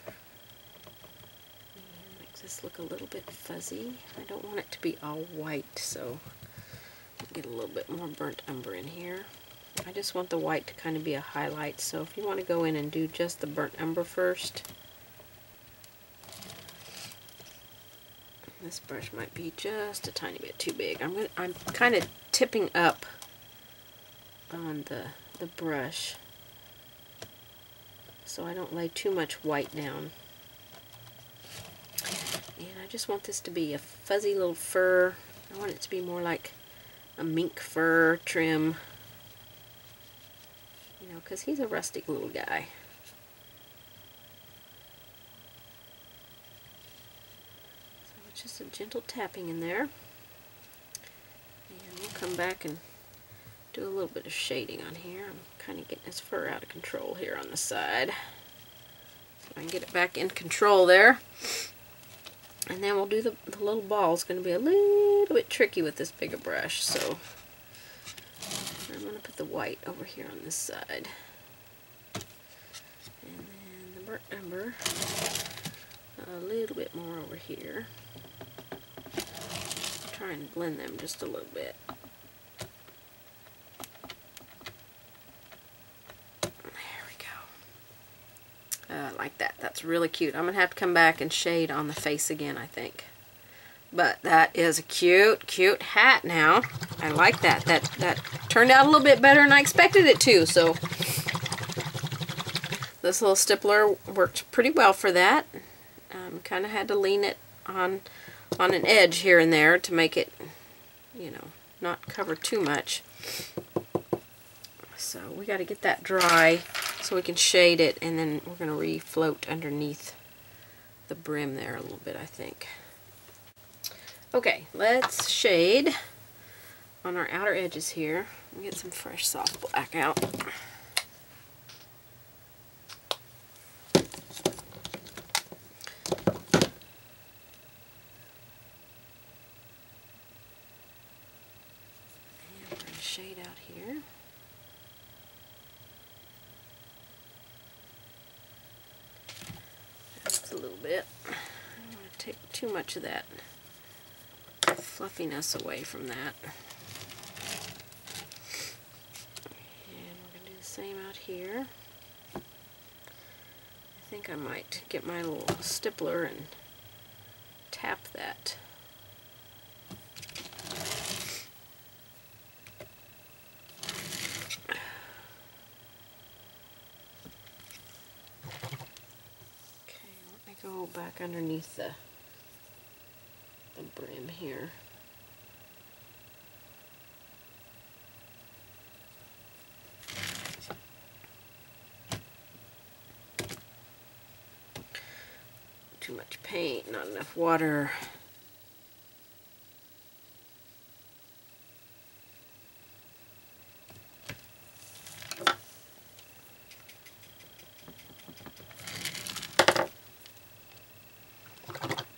This look a little bit fuzzy. I don't want it to be all white, so get a little bit more burnt umber in here. I just want the white to kind of be a highlight, so if you want to go in and do just the burnt umber first, This brush might be just a tiny bit too big. I'm gonna, I'm kind of tipping up on the the brush so I don't lay too much white down. Just want this to be a fuzzy little fur. I want it to be more like a mink fur trim. You know, because he's a rustic little guy. So it's just a gentle tapping in there. And we'll come back and do a little bit of shading on here. I'm kind of getting his fur out of control here on the side. So I can get it back in control there. And then we'll do the, the little ball. It's going to be a little bit tricky with this bigger brush. So I'm going to put the white over here on this side. And then the burnt umber a little bit more over here try and blend them just a little bit. There we go. Uh, like that. That's really cute. I'm going to have to come back and shade on the face again, I think. But that is a cute, cute hat now. I like that. That that turned out a little bit better than I expected it to. So this little stippler worked pretty well for that. Um, kind of had to lean it on on an edge here and there to make it, you know, not cover too much. So we got to get that dry so we can shade it and then we're going to refloat underneath the brim there a little bit, I think. Okay, let's shade on our outer edges here. Get some fresh soft black out. shade out here. Just a little bit. I don't want to take much of that fluffiness away from that. And we're going to do the same out here. I think I might get my little stippler and tap that Okay, let me go back underneath the brim here. Too much paint, not enough water.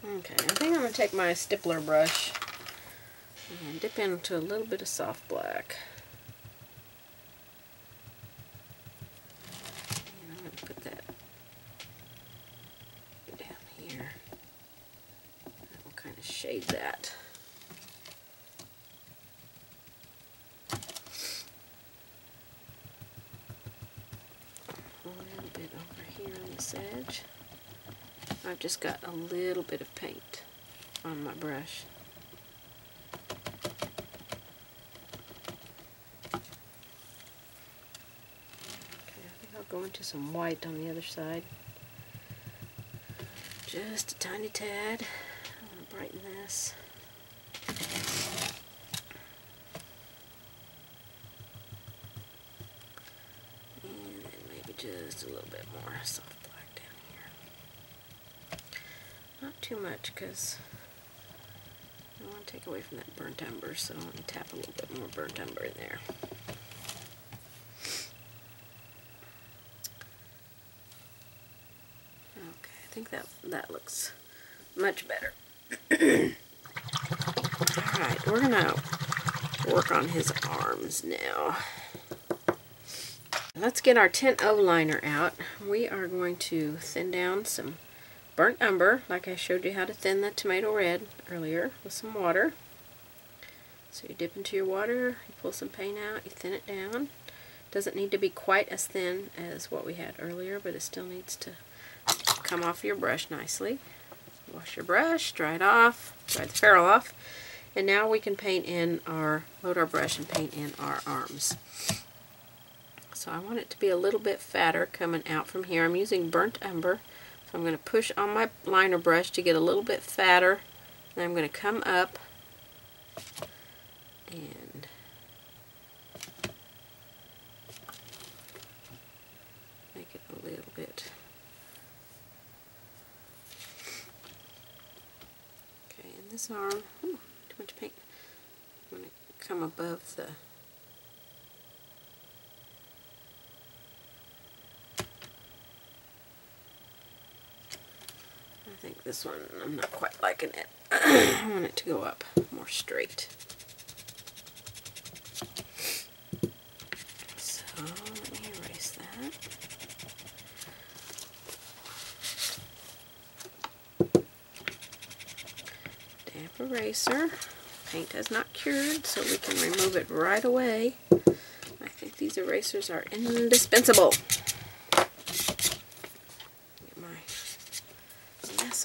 Okay, I think I'm going to take my stippler brush and dip into a little bit of soft black. Put that down here. That will kind of shade that. A little bit over here on this edge. I've just got a little bit of paint on my brush. i think i'll go into some white on the other side. Just a tiny tad. I'm going to brighten this. And then maybe just a little bit more soft black down here. Not too much because take away from that burnt umber, so I'm going to tap a little bit more burnt umber in there. Okay, I think that that looks much better. Alright, we're going to work on his arms now. Let's get our tint O liner out. We are going to thin down some burnt umber, like I showed you how to thin the tomato red earlier, with some water. So you dip into your water, you pull some paint out, you thin it down. Doesn't need to be quite as thin as what we had earlier, but it still needs to come off your brush nicely. Wash your brush, dry it off, dry the ferrule off, and now we can paint in our, load our brush and paint in our arms. So I want it to be a little bit fatter coming out from here. I'm using burnt umber. So I'm going to push on my liner brush to get a little bit fatter. Then I'm going to come up and make it a little bit. Okay, and this arm, ooh, too much paint. I'm going to come above the think this one, I'm not quite liking it. I want it to go up more straight. So let me erase that. Damp eraser. Paint has not cured, so we can remove it right away. I think these erasers are indispensable.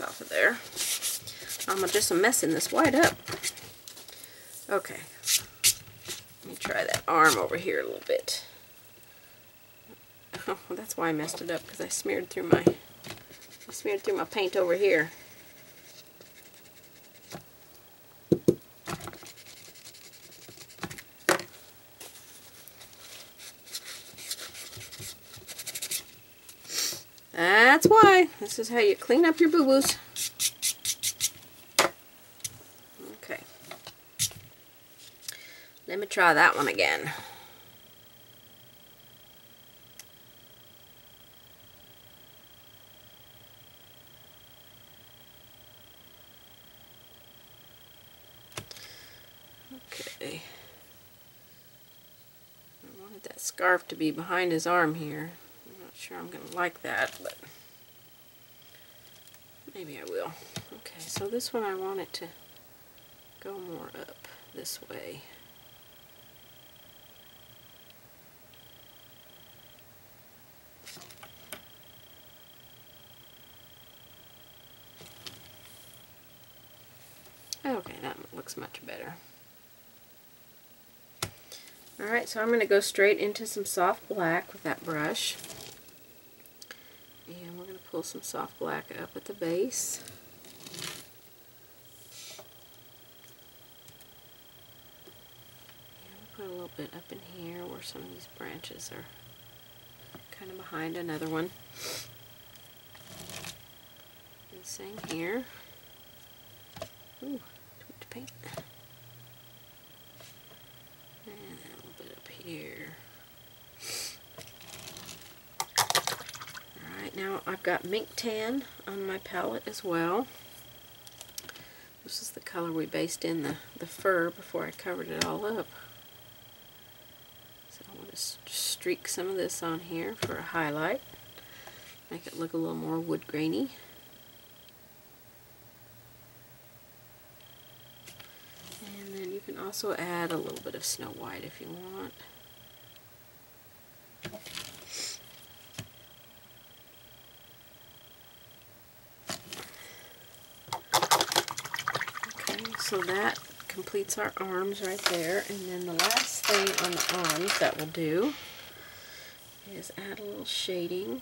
off of there. I'm just messing this white up. Okay. Let me try that arm over here a little bit. Oh, that's why I messed it up because I smeared through my I smeared through my paint over here. That's why. This is how you clean up your boo-boos. Okay. Let me try that one again. Okay. I wanted that scarf to be behind his arm here I'm not sure I'm going to like that, but maybe I will. Okay, so this one I want it to go more up this way. Okay, that looks much better. Alright, so I'm going to go straight into some soft black with that brush. And we're going to pull some soft black up at the base. Put a little bit up in here where some of these branches are kind of behind another one. And same here. Ooh, paint. And a little bit up here. Alright, now I've got Mink Tan on my palette as well. This is the color we based in the, the fur before I covered it all up. So I want to streak some of this on here for a highlight. Make it look a little more wood grainy. And then you can also add a little bit of Snow White if you want. Okay, so that completes our arms right there. And then the last thing on the arms that we'll do is add a little shading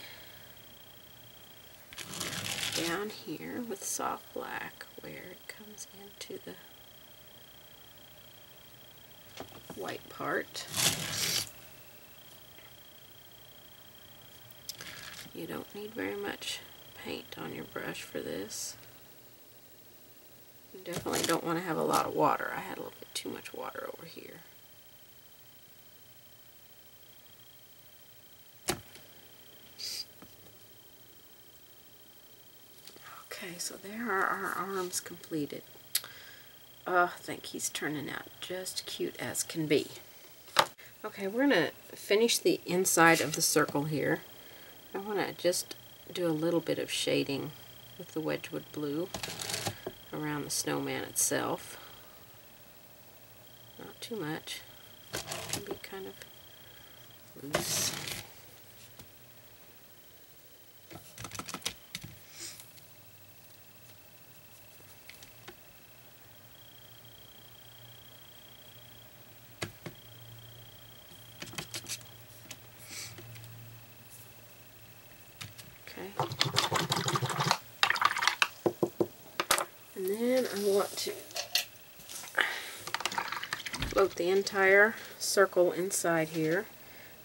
down here with soft black where it comes into the white part. You don't need very much paint on your brush for this. You definitely don't want to have a lot of water. I had a little bit too much water over here. Okay, so there are our arms completed. Oh, I think he's turning out just cute as can be. Okay, we're going to finish the inside of the circle here. I want to just do a little bit of shading with the Wedgwood blue around the snowman itself. Not too much. It can be kind of loose. And then I want to float the entire circle inside here,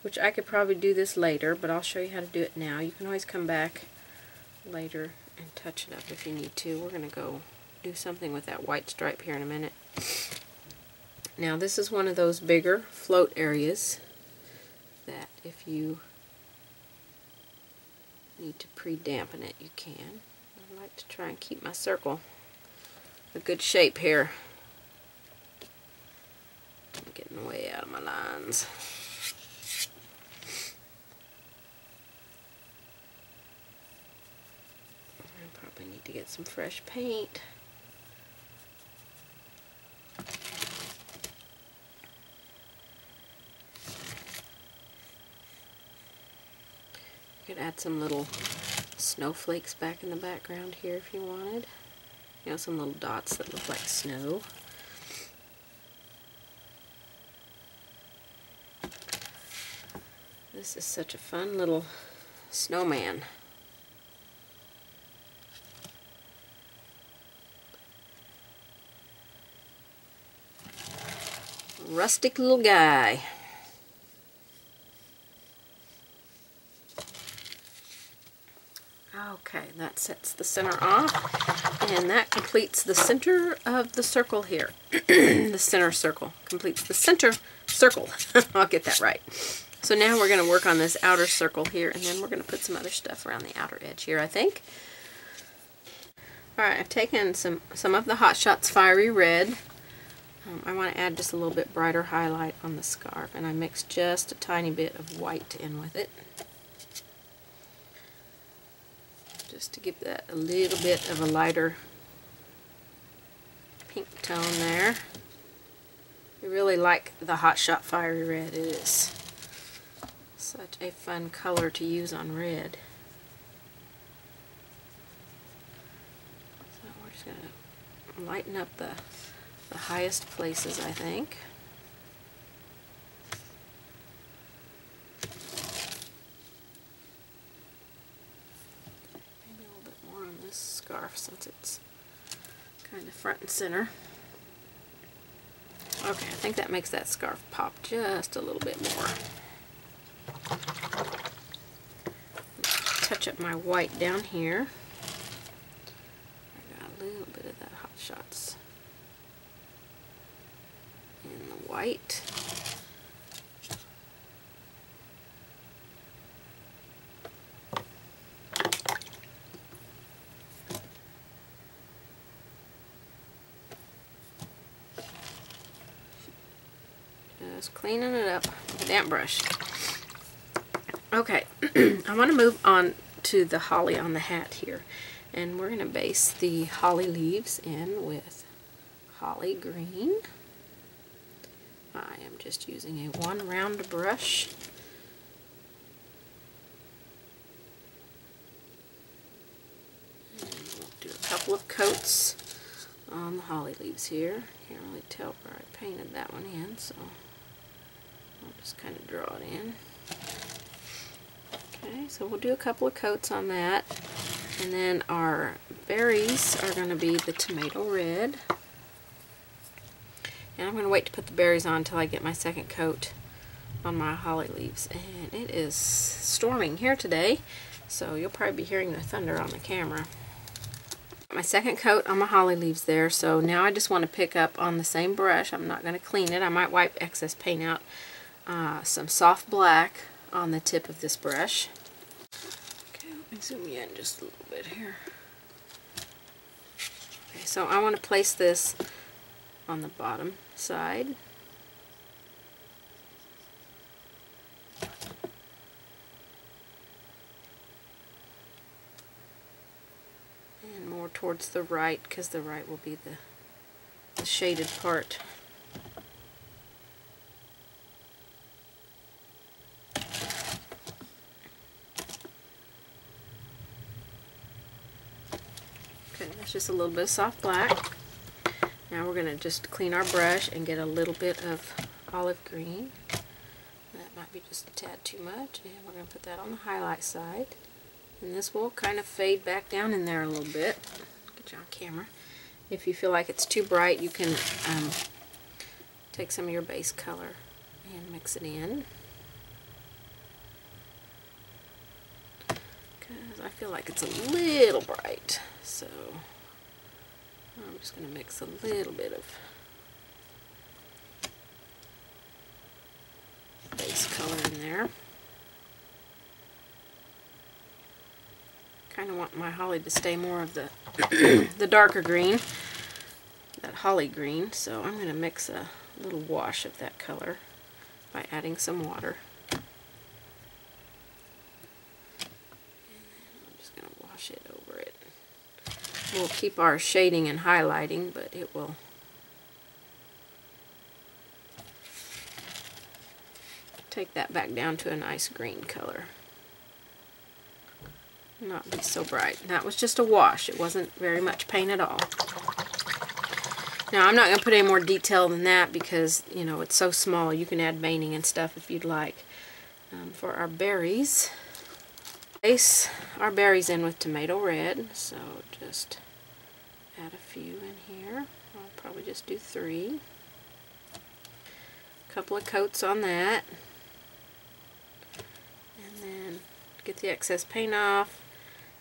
which I could probably do this later, but I'll show you how to do it now. You can always come back later and touch it up if you need to. We're going to go do something with that white stripe here in a minute. Now this is one of those bigger float areas that if you need to pre-dampen it, you can. I like to try and keep my circle a good shape here. Getting way out of my lines. I probably need to get some fresh paint. You could add some little snowflakes back in the background here if you wanted. You know, some little dots that look like snow. This is such a fun little snowman. Rustic little guy. Okay, that sets the center off, and that completes the center of the circle here. the center circle completes the center circle. I'll get that right. So now we're going to work on this outer circle here, and then we're going to put some other stuff around the outer edge here, I think. Alright, I've taken some, some of the Hot Shots Fiery Red. Um, I want to add just a little bit brighter highlight on the scarf, and I mixed just a tiny bit of white in with it. just to give that a little bit of a lighter pink tone there. I really like the Hot Shot Fiery Red. It is such a fun color to use on red. So we're just going to lighten up the, the highest places, I think. Maybe a little bit more on this scarf since it's kind of front and center. Okay, I think that makes that scarf pop just a little bit more. Touch up my white down here. I got a little bit of that Hot Shots in the white. Cleaning it up with damp brush. Okay, I want to move on to the holly on the hat here. And we're going to base the holly leaves in with holly green. I am just using a one round brush. And we'll do a couple of coats on the holly leaves here. Can't really tell where I painted that one in, so I'll just kind of draw it in. Okay, so we'll do a couple of coats on that. And then our berries are going to be the tomato red. And I'm going to wait to put the berries on until I get my second coat on my holly leaves. And it is storming here today. So you'll probably be hearing the thunder on the camera. My second coat on my holly leaves there, so now I just want to pick up on the same brush. I'm not going to clean it. I might wipe excess paint out. Uh, some soft black on the tip of this brush. Okay, let me zoom in just a little bit here. Okay, so I want to place this on the bottom side. And more towards the right because the right will be the, the shaded part. Just a little bit of soft black. Now we're going to just clean our brush and get a little bit of olive green. That might be just a tad too much. And we're going to put that on the highlight side. And this will kind of fade back down in there a little bit. Get you on camera. If you feel like it's too bright, you can um, take some of your base color and mix it in. Because I feel like it's a little bright. So I'm just going to mix a little bit of base color in there. Kind of want my holly to stay more of the the darker green, that holly green, so I'm going to mix a little wash of that color by adding some water. And I'm just going to wash it over it. We'll keep our shading and highlighting, but it will take that back down to a nice green color. Not be so bright. That was just a wash. It wasn't very much paint at all. Now I'm not going to put any more detail than that because, you know, it's so small. You can add veining and stuff if you'd like. Um, for our berries, place our berries in with tomato red. So just add a few in here. I'll probably just do three. A couple of coats on that. And then get the excess paint off.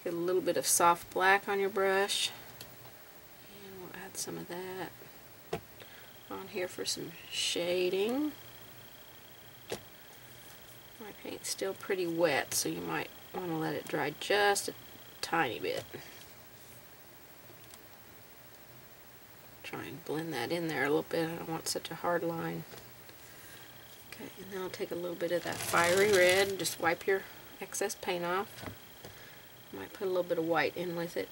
Get a little bit of soft black on your brush. And we'll add some of that on here for some shading. My paint's still pretty wet, so you might want to let it dry just a tiny bit. Try and blend that in there a little bit. I don't want such a hard line. Okay, and then I'll take a little bit of that fiery red and just wipe your excess paint off. Might put a little bit of white in with it,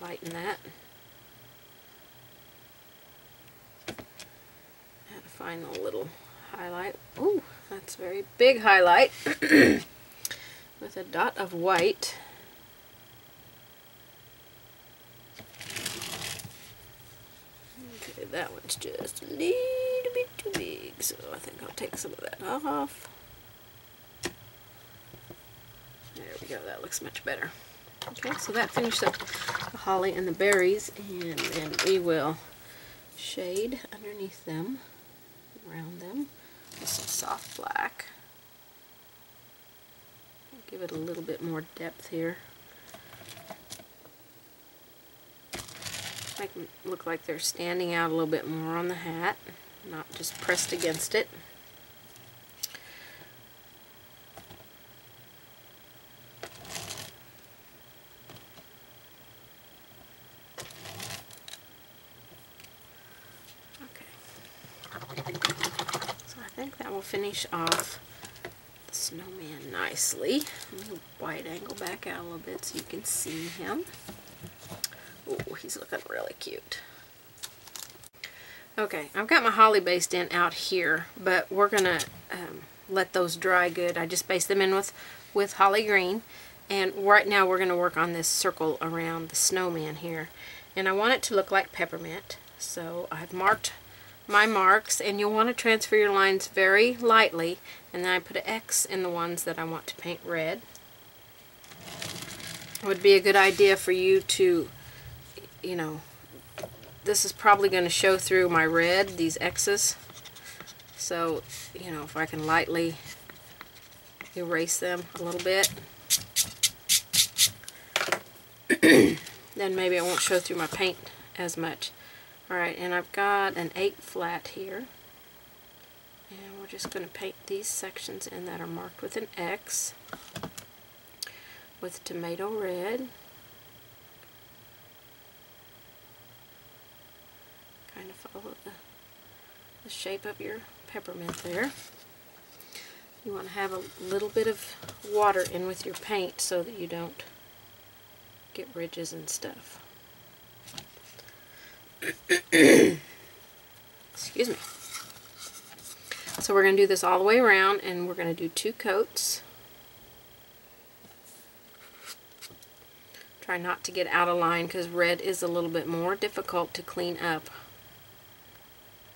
lighten that. Add a final little highlight. Ooh, that's a very big highlight with a dot of white. Okay, that one's just a little bit too big, so I think I'll take some of that off. There we go, that looks much better. Okay, so that finished up the holly and the berries, and then we will shade underneath them, around them, with some soft black. Give it a little bit more depth here. Make them look like they're standing out a little bit more on the hat, not just pressed against it. Okay. So I think that will finish off snowman nicely. Wide angle back out a little bit so you can see him. Oh, he's looking really cute. Okay, I've got my holly based in out here, but we're going to um, let those dry good. I just based them in with, with holly green. And right now we're going to work on this circle around the snowman here. And I want it to look like peppermint. So I've marked my marks and you'll want to transfer your lines very lightly and then I put an X in the ones that I want to paint red. It would be a good idea for you to, you know, this is probably going to show through my red, these X's. So, you know, if I can lightly erase them a little bit. then maybe it won't show through my paint as much. Alright, and I've got an 8 flat here. And we're just going to paint these sections in that are marked with an X with tomato red. Kind of follow the, the shape of your peppermint there. You want to have a little bit of water in with your paint so that you don't get ridges and stuff. Excuse me. So we're going to do this all the way around and we're going to do two coats. Try not to get out of line because red is a little bit more difficult to clean up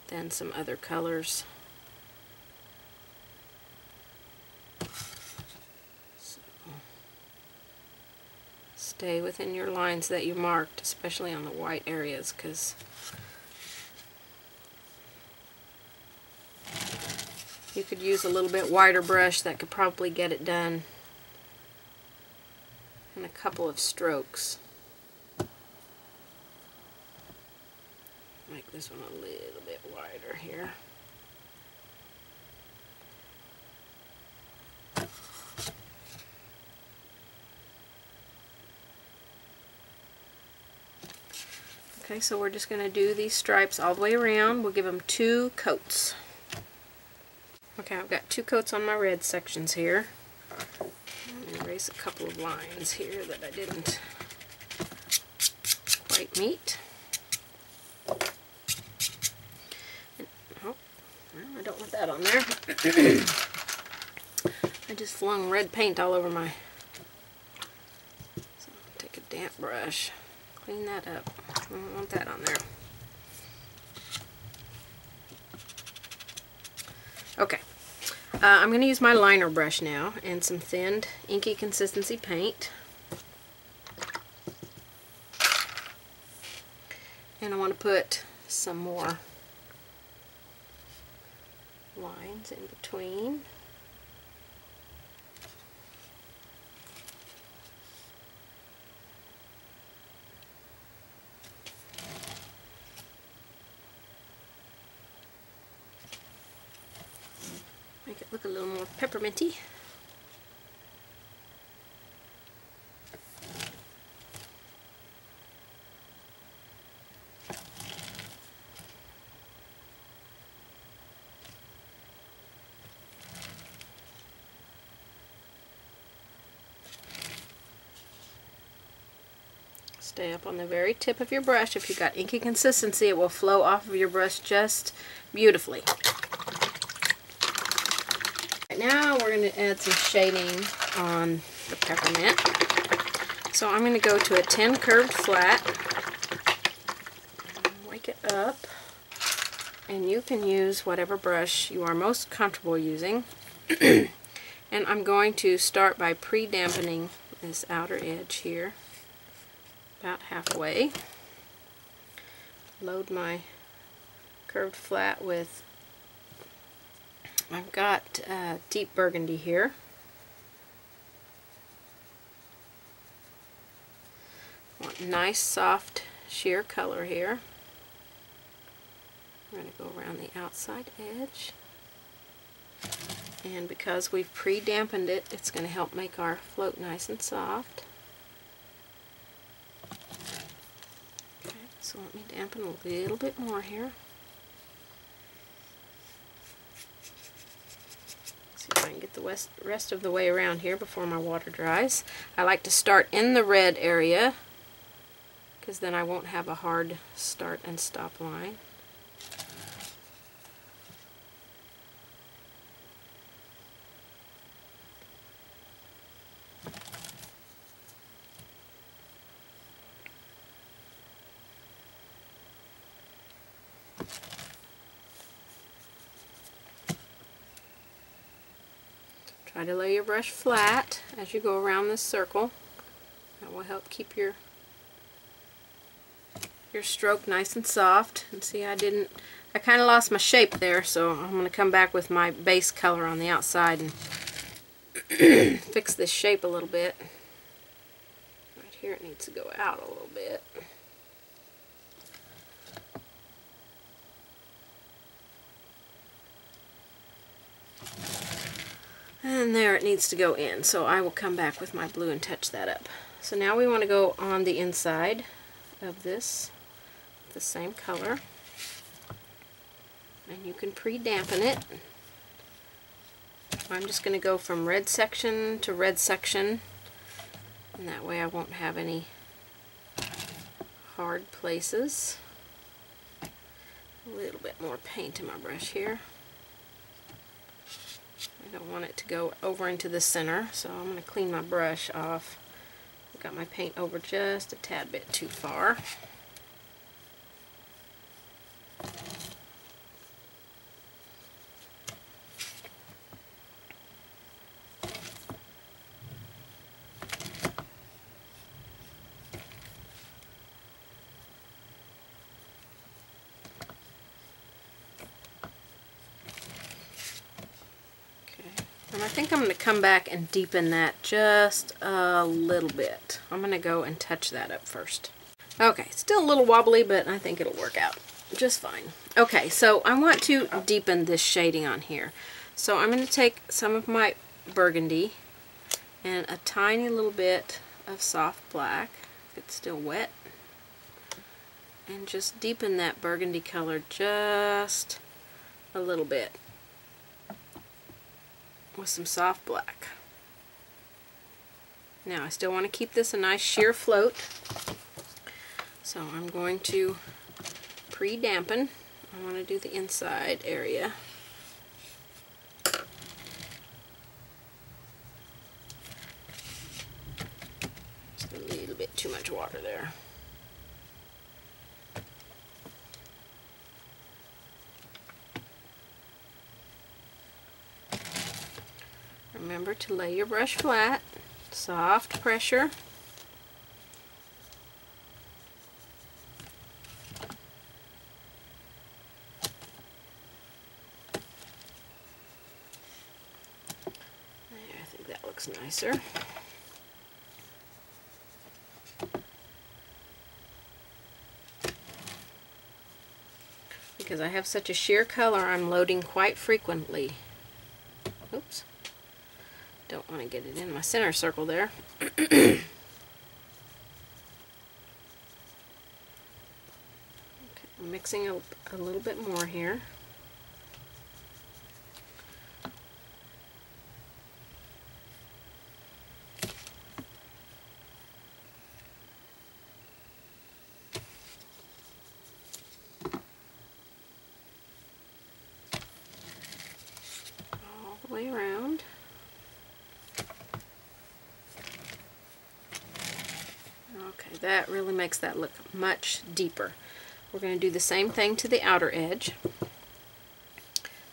than some other colors. Stay within your lines that you marked, especially on the white areas, because you could use a little bit wider brush that could probably get it done in a couple of strokes. Make this one a little bit wider here. Okay, so we're just going to do these stripes all the way around. We'll give them two coats. Okay, I've got two coats on my red sections here. erase a couple of lines here that I didn't quite meet. And, oh, well, I don't want that on there. I just flung red paint all over my... So take a damp brush, clean that up. I don't want that on there. Okay. Uh, I'm going to use my liner brush now and some thinned inky consistency paint. And I want to put some more lines in between. Look a little more pepperminty. Stay up on the very tip of your brush. If you've got inky consistency, it will flow off of your brush just beautifully. Now we're going to add some shading on the peppermint. So I'm going to go to a 10 curved flat, wake it up, and you can use whatever brush you are most comfortable using. and I'm going to start by pre-dampening this outer edge here, about halfway. Load my curved flat with I've got uh, deep burgundy here. Want nice soft sheer color here. We're going to go around the outside edge. And because we've pre-dampened it, it's going to help make our float nice and soft. Okay, so let me dampen a little bit more here. get the west, rest of the way around here before my water dries. I like to start in the red area because then I won't have a hard start and stop line. Try to lay your brush flat as you go around this circle. That will help keep your your stroke nice and soft. And see, I didn't, I kind of lost my shape there, so I'm going to come back with my base color on the outside and fix this shape a little bit. Right here it needs to go out a little bit. And there it needs to go in, so I will come back with my blue and touch that up. So now we want to go on the inside of this, the same color. And you can pre-dampen it. I'm just going to go from red section to red section, and that way I won't have any hard places. A little bit more paint in my brush here. I don't want it to go over into the center, so I'm going to clean my brush off. I got my paint over just a tad bit too far. Think I'm going to come back and deepen that just a little bit. I'm going to go and touch that up first. Okay, still a little wobbly, but I think it'll work out just fine. Okay, so I want to deepen this shading on here. So I'm going to take some of my burgundy and a tiny little bit of soft black, it's still wet, and just deepen that burgundy color just a little bit with some soft black. Now I still want to keep this a nice sheer float. So I'm going to pre-dampen. I want to do the inside area. Just a little bit too much water there. Remember to lay your brush flat, soft pressure. There, I think that looks nicer. Because I have such a sheer color, I'm loading quite frequently. Don't want to get it in my center circle there. okay, I'm mixing a, a little bit more here. all the way around. Okay, that really makes that look much deeper. We're going to do the same thing to the outer edge.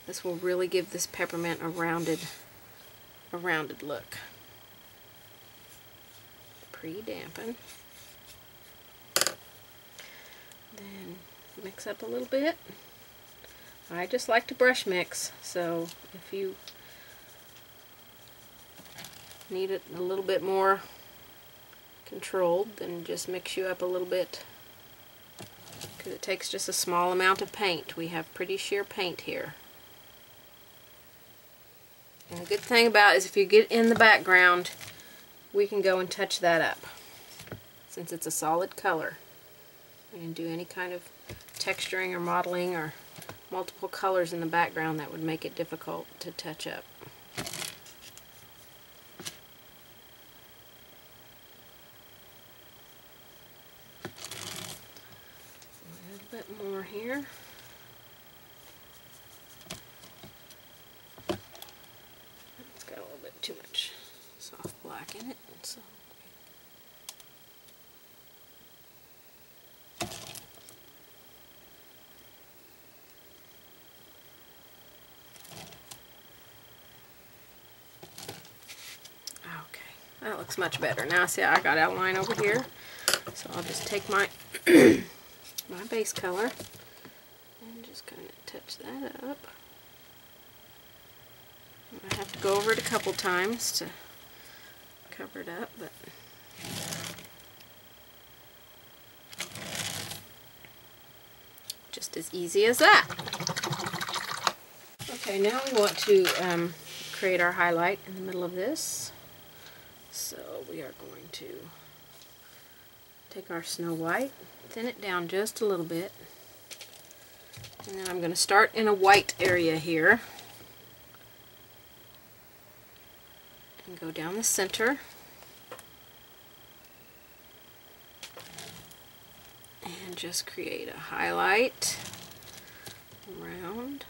This will really give this peppermint a rounded, a rounded look. Pre-dampen. Then mix up a little bit. I just like to brush mix, so if you need it a little bit more controlled, then just mix you up a little bit because it takes just a small amount of paint. We have pretty sheer paint here. And the good thing about is if you get in the background, we can go and touch that up. Since it's a solid color. Can do any kind of texturing or modeling or multiple colors in the background that would make it difficult to touch up. more here. It's got a little bit too much soft black in it. So Okay, that looks much better. Now see I got outline over here. So I'll just take my my base color touch that up. I have to go over it a couple times to cover it up, but just as easy as that. Okay, now we want to um, create our highlight in the middle of this. So we are going to take our Snow White, thin it down just a little bit, and then I'm going to start in a white area here and go down the center and just create a highlight around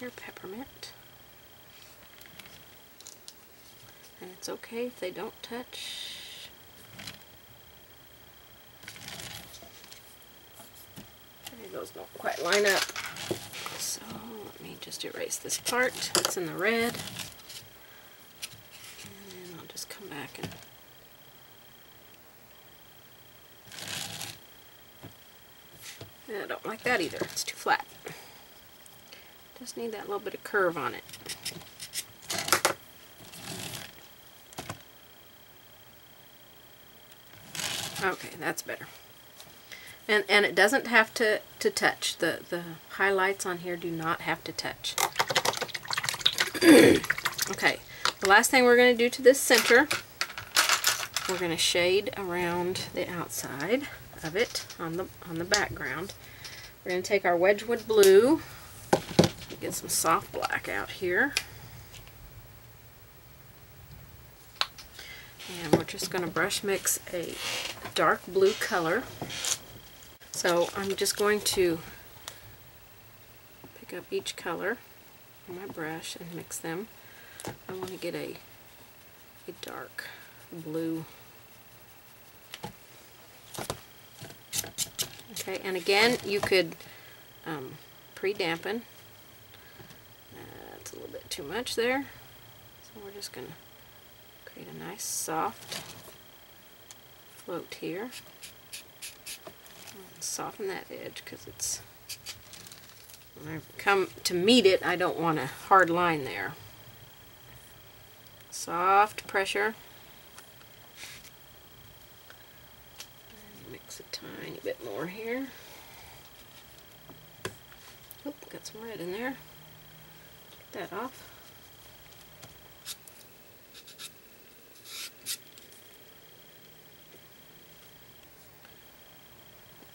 your peppermint. And it's okay if they don't touch. Those don't quite line up. So let me just erase this part that's in the red. And I'll just come back and I don't like that either. It's too flat. Just need that little bit of curve on it. Okay, that's better. And, and it doesn't have to, to touch. The, the highlights on here do not have to touch. okay, the last thing we're going to do to this center, we're going to shade around the outside of it on the, on the background. We're going to take our Wedgwood blue get some soft black out here. And we're just going to brush mix a dark blue color. So I'm just going to pick up each color on my brush and mix them. I want to get a, a dark blue. Okay, and again, you could um, pre-dampen That's a little bit too much there. So we're just going to create a nice soft float here. Soften that edge because it's, when I come to meet it, I don't want a hard line there. Soft pressure. mix a tiny bit more here. Oop, got some red in there get that off.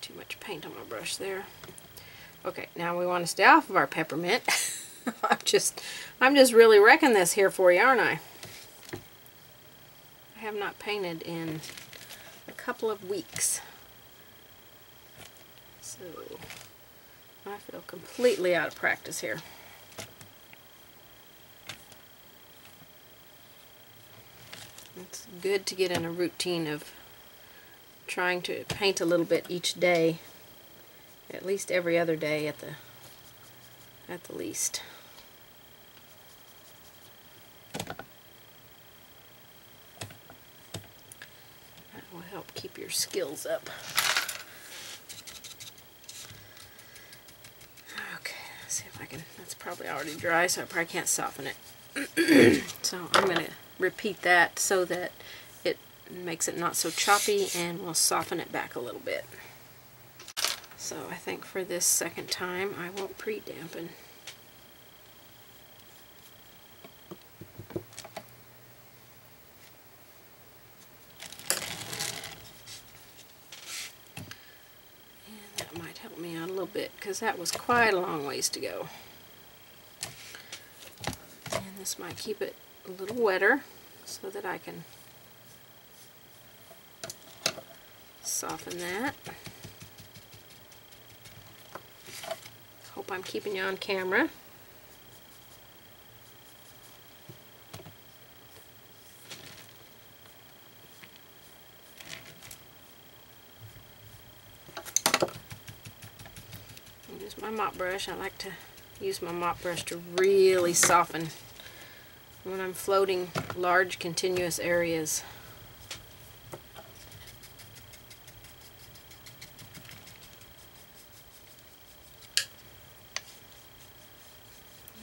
Too much paint on my brush there. Okay, now we want to stay off of our peppermint. I'm just, I'm just really wrecking this here for you, aren't I? I have not painted in a couple of weeks. So, I feel completely out of practice here. It's good to get in a routine of trying to paint a little bit each day, at least every other day at the at the least. That will help keep your skills up. Okay, let's see if I can, that's probably already dry, so I probably can't soften it. so I'm going to repeat that so that makes it not so choppy and will soften it back a little bit. So I think for this second time I won't pre-dampen. And that might help me out a little bit because that was quite a long ways to go. And this might keep it a little wetter so that I can soften that. Hope I'm keeping you on camera. Use my mop brush. I like to use my mop brush to really soften when I'm floating large continuous areas.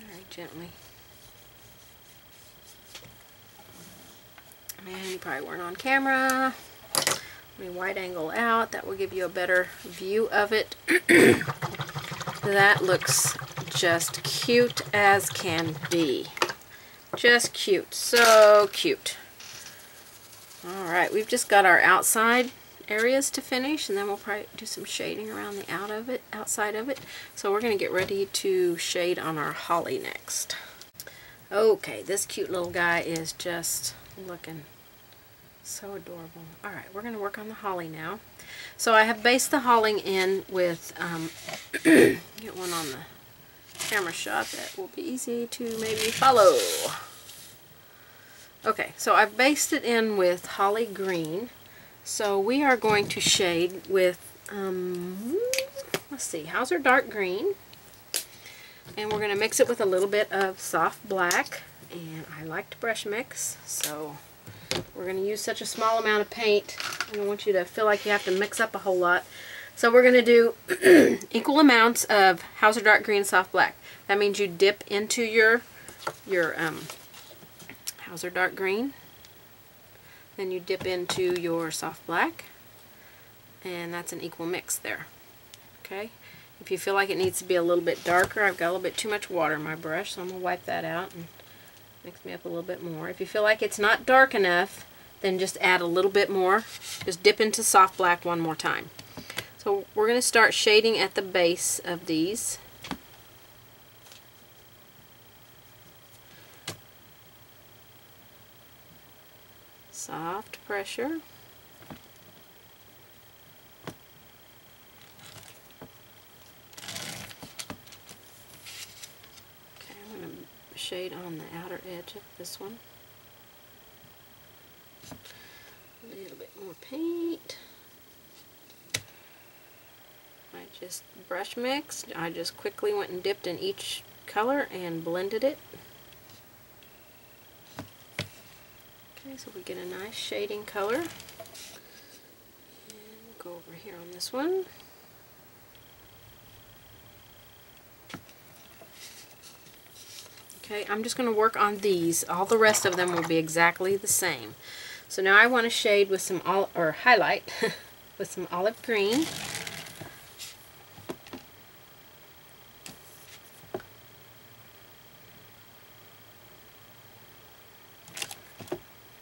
Very gently. Man, you probably weren't on camera. Let me wide angle out. That will give you a better view of it. that looks just cute as can be. Just cute. So cute. Alright, we've just got our outside areas to finish and then we'll probably do some shading around the out of it, outside of it. So we're going to get ready to shade on our holly next. Okay, this cute little guy is just looking so adorable. Alright, we're going to work on the holly now. So I have based the holly in with, um, get one on the camera shot that will be easy to maybe follow. Okay, so I've based it in with holly green. So we are going to shade with, um, let's see, our dark green? And we're going to mix it with a little bit of soft black. And I like to brush mix, so we're going to use such a small amount of paint. I don't want you to feel like you have to mix up a whole lot. So we're going to do equal amounts of Hauser Dark Green Soft Black. That means you dip into your your um, Hauser Dark Green. Then you dip into your Soft Black. And that's an equal mix there. Okay. If you feel like it needs to be a little bit darker, I've got a little bit too much water in my brush, so I'm going to wipe that out and mix me up a little bit more. If you feel like it's not dark enough, then just add a little bit more. Just dip into soft black one more time. So we're going to start shading at the base of these. Soft pressure. Okay, I'm going to shade on the outer edge of this one. A little bit more paint. I just brush mixed. I just quickly went and dipped in each color and blended it. Okay, so we get a nice shading color. And go over here on this one. Okay, I'm just going to work on these. All the rest of them will be exactly the same. So now I want to shade with some, or highlight with some olive green.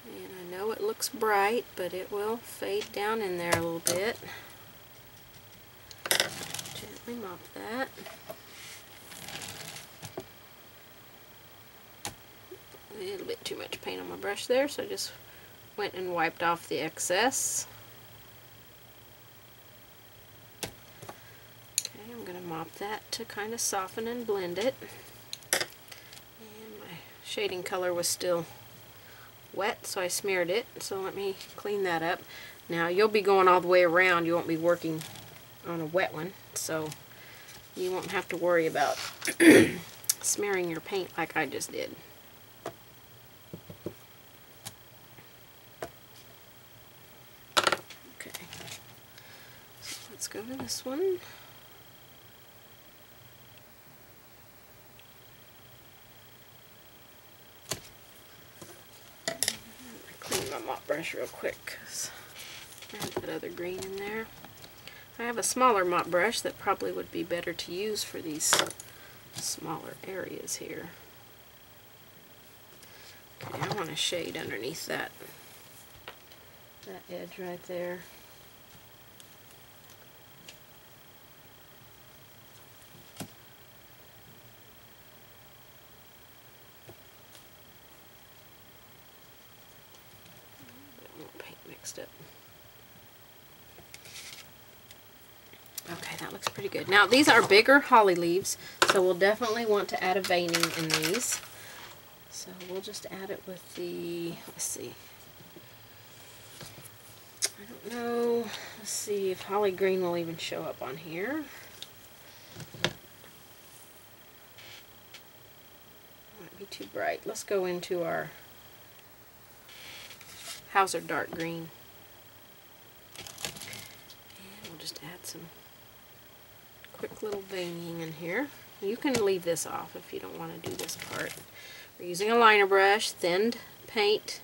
And I know it looks bright, but it will fade down in there a little bit. Gently mop that. A little bit too much paint on my brush there, so I just went and wiped off the excess. Okay, I'm going to mop that to kind of soften and blend it. And my shading color was still wet, so I smeared it. So let me clean that up. Now, you'll be going all the way around. You won't be working on a wet one, so you won't have to worry about smearing your paint like I just did. Go to this one. Clean my mop brush real quick because I have that other green in there. I have a smaller mop brush that probably would be better to use for these smaller areas here. Okay, I want to shade underneath that that edge right there. Mixed it. Okay, that looks pretty good. Now, these are bigger holly leaves, so we'll definitely want to add a veining in these. So we'll just add it with the, let's see. I don't know. Let's see if holly green will even show up on here. Might be too bright. Let's go into our Hauser dark green. And we'll just add some quick little veining in here. You can leave this off if you don't want to do this part. We're using a liner brush, thinned paint,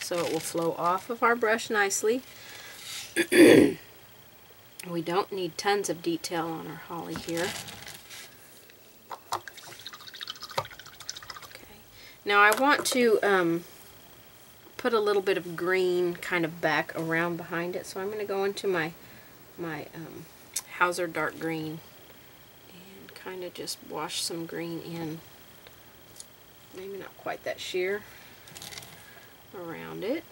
so it will flow off of our brush nicely. we don't need tons of detail on our holly here. Okay. Now I want to um, put a little bit of green kind of back around behind it. So I'm going to go into my, my um, Hauser dark green and kind of just wash some green in. Maybe not quite that sheer around it.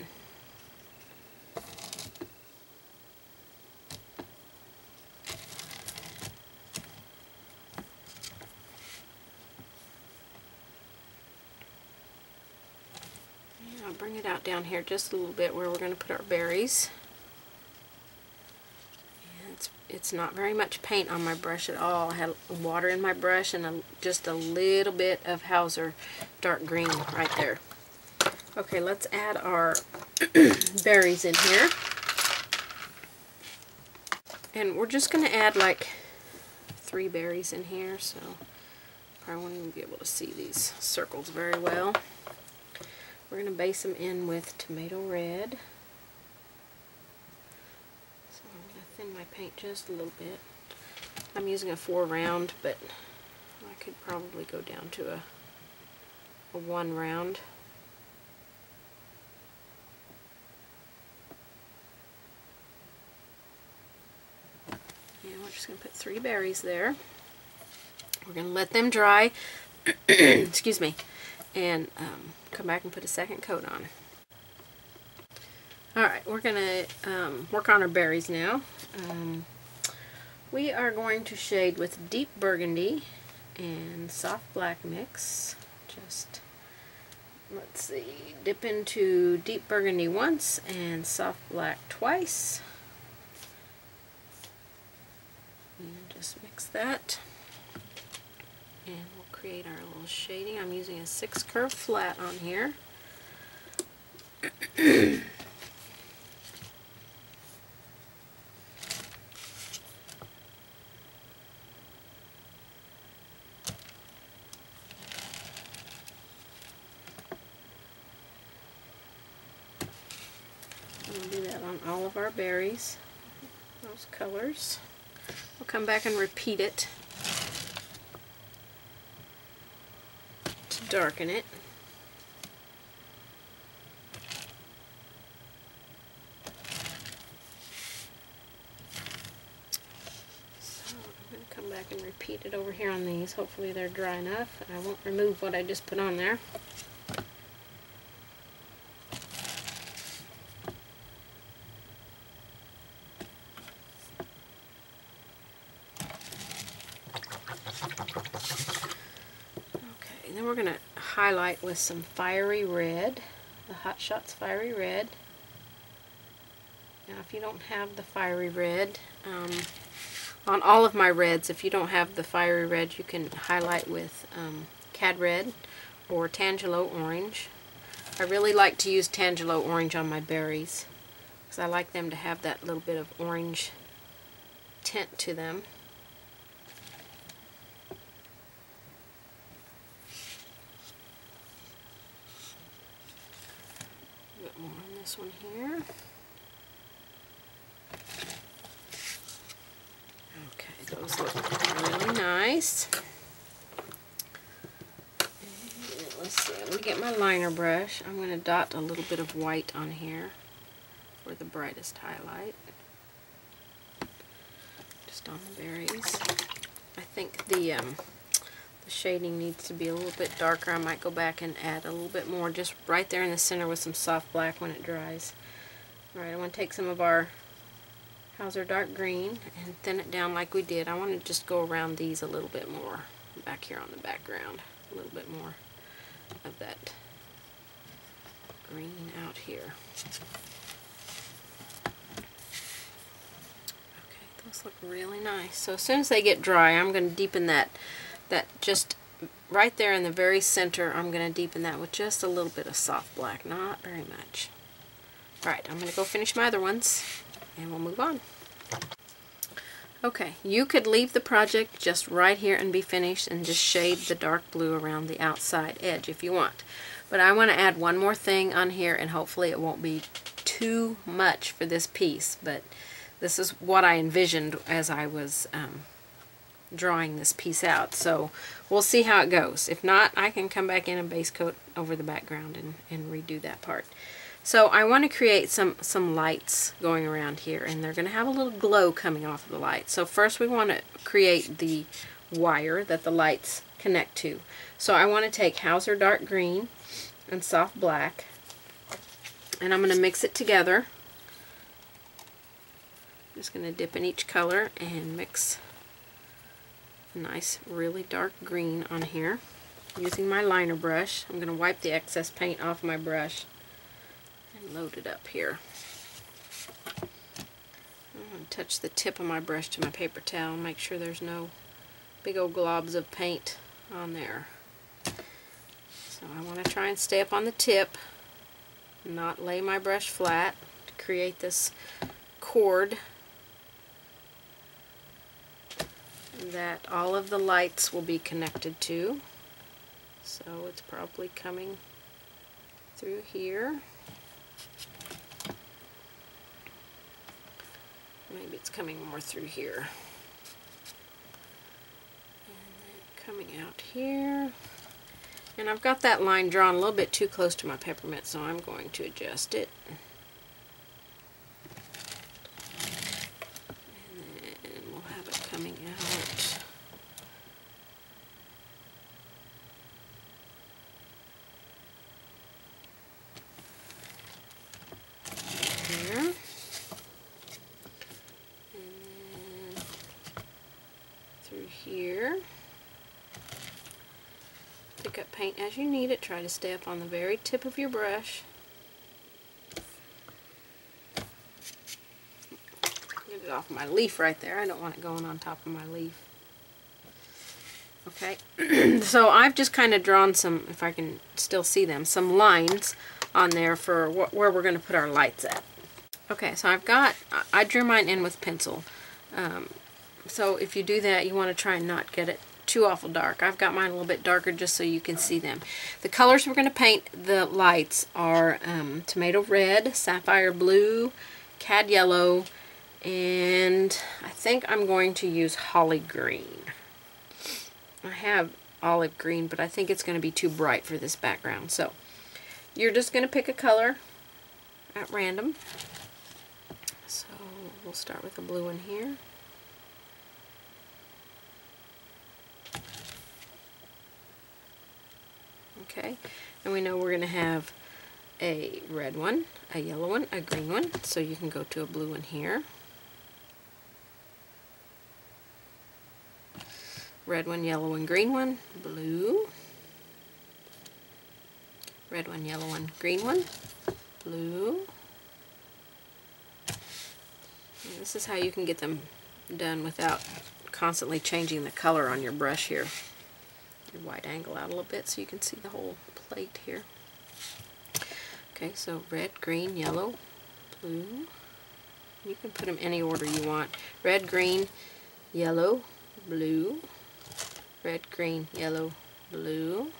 I'll bring it out down here just a little bit where we're going to put our berries. And it's, not very much paint on my brush at all. I had water in my brush and a, just a little bit of Hauser dark green right there. Okay, let's add our berries in here. And we're just going to add like three berries in here, so probably won't even be able to see these circles very well. We're going to base them in with tomato red. So I'm going to thin my paint just a little bit. I'm using a four round, but I could probably go down to a, a one round. And we're just going to put three berries there. We're going to let them dry. Excuse me. And um, come back and put a second coat on. Alright, we're going to um, work on our berries now. Um, we are going to shade with deep burgundy and soft black mix. Just, let's see, dip into deep burgundy once and soft black twice. And just mix that. And we'll create our little shading. I'm using a six curve flat on here. Okay, We'll do that on all of our berries, those colors. We'll come back and repeat it to darken it. So I'm going to come back and repeat it over here on these. Hopefully they're dry enough. I won't remove what I just put on there. we're going to highlight with some fiery red, the Hot Shots Fiery Red. Now if you don't have the fiery red, um, on all of my reds, if you don't have the fiery red, you can highlight with um, Cad Red or Tangelo Orange. I really like to use Tangelo Orange on my berries because I like them to have that little bit of orange tint to them. This one here. Okay, those look really nice. And let's see, I'm going to get my liner brush. I'm going to dot a little bit of white on here for the brightest highlight. Just on the berries. I think the um, the shading needs to be a little bit darker. I might go back and add a little bit more just right there in the center with some soft black when it dries. Alright, I want to take some of our Hauser Dark Green and thin it down like we did. I want to just go around these a little bit more back here on the background. A little bit more of that green out here. Okay, those look really nice. So as soon as they get dry, I'm going to deepen that that just right there in the very center, I'm going to deepen that with just a little bit of soft black, not very much. Alright, I'm going to go finish my other ones, and we'll move on. Okay, you could leave the project just right here and be finished and just shade the dark blue around the outside edge if you want. But I want to add one more thing on here and hopefully it won't be too much for this piece, but this is what I envisioned as I was um, drawing this piece out. So we'll see how it goes. If not, I can come back in and base coat over the background and, and redo that part. So I want to create some, some lights going around here, and they're going to have a little glow coming off of the light. So first we want to create the wire that the lights connect to. So I want to take Hauser Dark Green and Soft Black, and I'm going to mix it together. I'm just going to dip in each color and mix nice really dark green on here. Using my liner brush, I'm going to wipe the excess paint off my brush and load it up here. I'm going to touch the tip of my brush to my paper towel and make sure there's no big old globs of paint on there. So I want to try and stay up on the tip, not lay my brush flat to create this cord that all of the lights will be connected to. So it's probably coming through here. Maybe it's coming more through here. And then coming out here. And I've got that line drawn a little bit too close to my peppermint, so I'm going to adjust it. And we'll have it coming out. There. And then through here. Pick up paint as you need it. Try to stay up on the very tip of your brush. Get it off my leaf right there. I don't want it going on top of my leaf. Okay, so I've just kind of drawn some, if I can still see them, some lines on there for wh where we're going to put our lights at. Okay, so I've got, I drew mine in with pencil. Um, so if you do that, you want to try and not get it too awful dark. I've got mine a little bit darker just so you can see them. The colors we're going to paint the lights are um, tomato red, sapphire blue, cad yellow, and I think I'm going to use holly green. I have olive green, but I think it's going to be too bright for this background. So you're just going to pick a color at random. So we'll start with a blue one here. Okay, and we know we're going to have a red one, a yellow one, a green one, so you can go to a blue one here. Red one, yellow one, green one, blue. Red one, yellow one, green one, blue. And this is how you can get them done without constantly changing the color on your brush here your wide angle out a little bit so you can see the whole plate here. Okay, so red, green, yellow, blue. You can put them any order you want. Red, green, yellow, blue. Red, green, yellow, blue.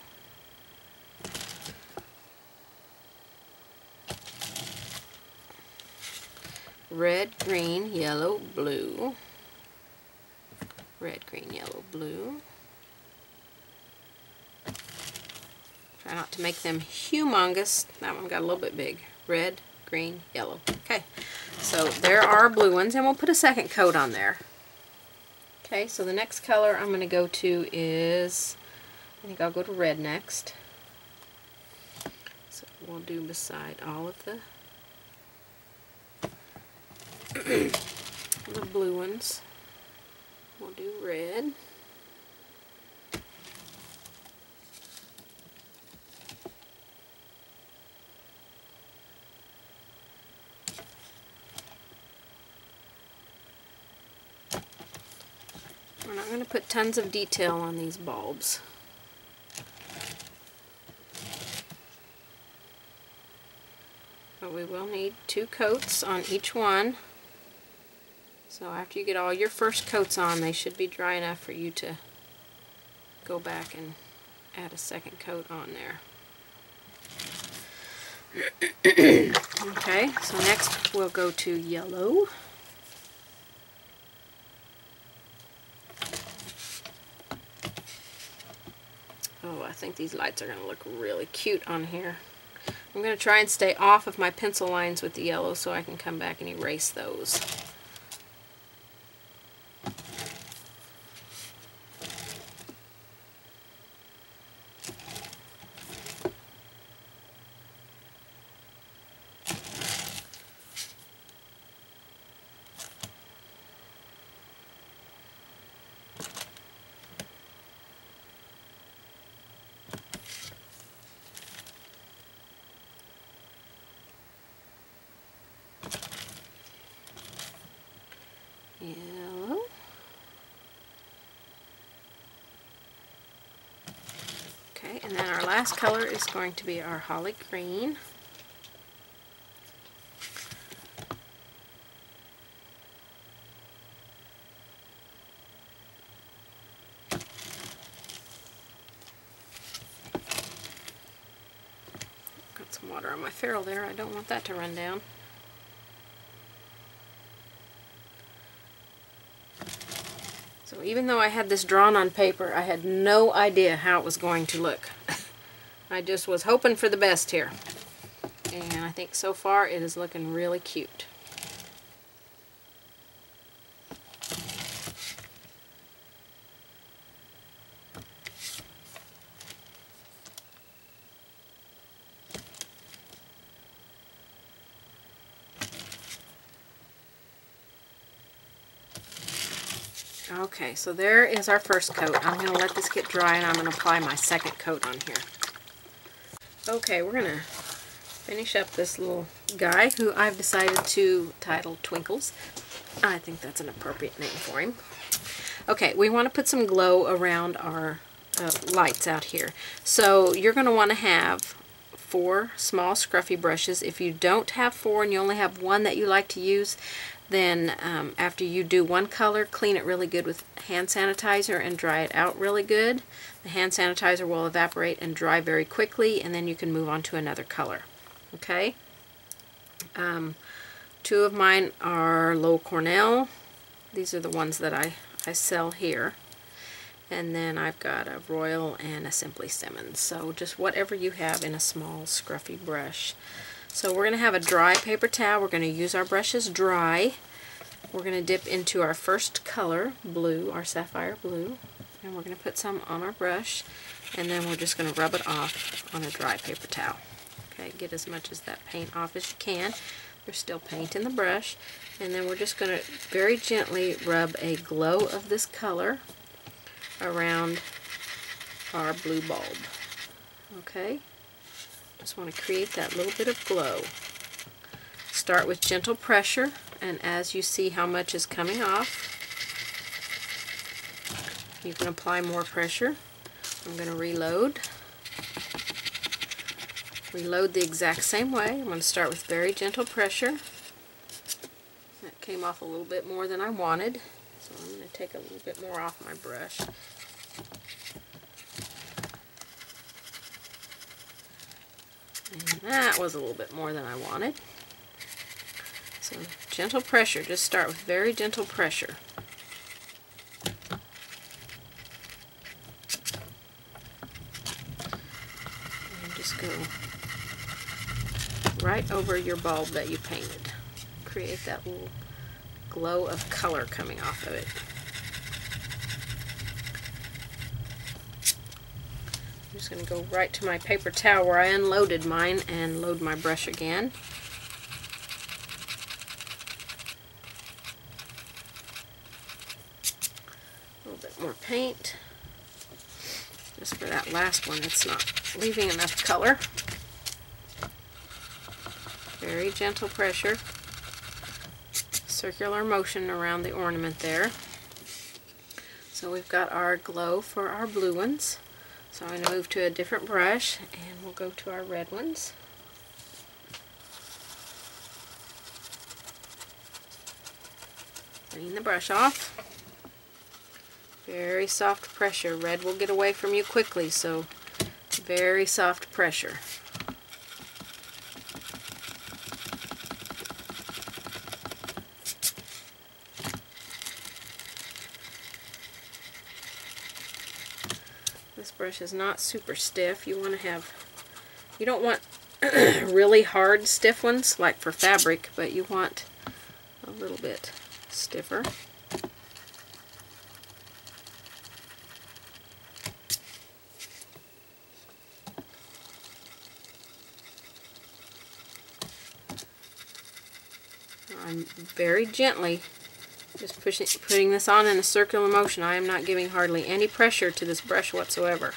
Red, green, yellow, blue. Red, green, yellow, blue. Try not to make them humongous. That one got a little bit big. Red, green, yellow. Okay, so there are blue ones, and we'll put a second coat on there. Okay, so the next color I'm going to go to is, I think I'll go to red next. So we'll do beside all of the, the blue ones. We'll do red. Not going to put tons of detail on these bulbs. But we will need two coats on each one. So after you get all your first coats on, they should be dry enough for you to go back and add a second coat on there. okay, so next we'll go to yellow. Oh, I think these lights are going to look really cute on here. I'm going to try and stay off of my pencil lines with the yellow so I can come back and erase those. Yellow. Okay, and then our last color is going to be our holly green. Got some water on my ferrule there. I don't want that to run down. So even though I had this drawn on paper, I had no idea how it was going to look. I just was hoping for the best here. And I think so far it is looking really cute. Okay, so there is our first coat. I'm going to let this get dry and I'm going to apply my second coat on here. Okay, we're going to finish up this little guy who I've decided to title Twinkles. I think that's an appropriate name for him. Okay, we want to put some glow around our uh, lights out here. So you're going to want to have four small scruffy brushes. If you don't have four and you only have one that you like to use, then um, after you do one color, clean it really good with hand sanitizer and dry it out really good. The hand sanitizer will evaporate and dry very quickly and then you can move on to another color. Okay? Um, two of mine are Loew Cornell. These are the ones that I, I sell here. And then I've got a Royal and a Simply Simmons. So just whatever you have in a small scruffy brush. So we're going to have a dry paper towel. We're going to use our brushes dry. We're going to dip into our first color, blue, our sapphire blue. And we're going to put some on our brush. And then we're just going to rub it off on a dry paper towel. Okay, get as much of that paint off as you can. There's still paint in the brush. And then we're just going to very gently rub a glow of this color around our blue bulb. Okay? Just want to create that little bit of glow. Start with gentle pressure, and as you see how much is coming off, you can apply more pressure. I'm going to reload. Reload the exact same way. I'm going to start with very gentle pressure. That came off a little bit more than I wanted, so I'm going to take a little bit more off my brush. And that was a little bit more than I wanted. So gentle pressure, just start with very gentle pressure. And just go right over your bulb that you painted. Create that little glow of color coming off of it. Just going to go right to my paper towel where I unloaded mine and load my brush again. A little bit more paint. Just for that last one, it's not leaving enough color. Very gentle pressure. Circular motion around the ornament there. So we've got our glow for our blue ones. So I'm going to move to a different brush and we'll go to our red ones. Clean the brush off. Very soft pressure. Red will get away from you quickly, so very soft pressure. Brush is not super stiff. You want to have, you don't want really hard stiff ones like for fabric, but you want a little bit stiffer. I'm very gently just pushing, putting this on in a circular motion. I am not giving hardly any pressure to this brush whatsoever.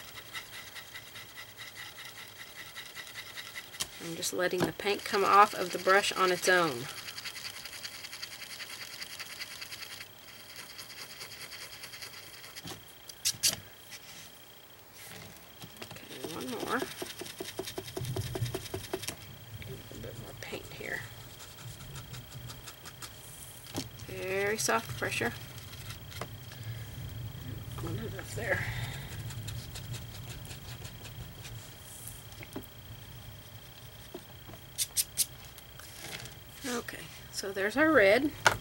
I'm just letting the paint come off of the brush on its own. Okay, one more. A bit more paint here. Very soft pressure. There. Okay, so there's our red. I'm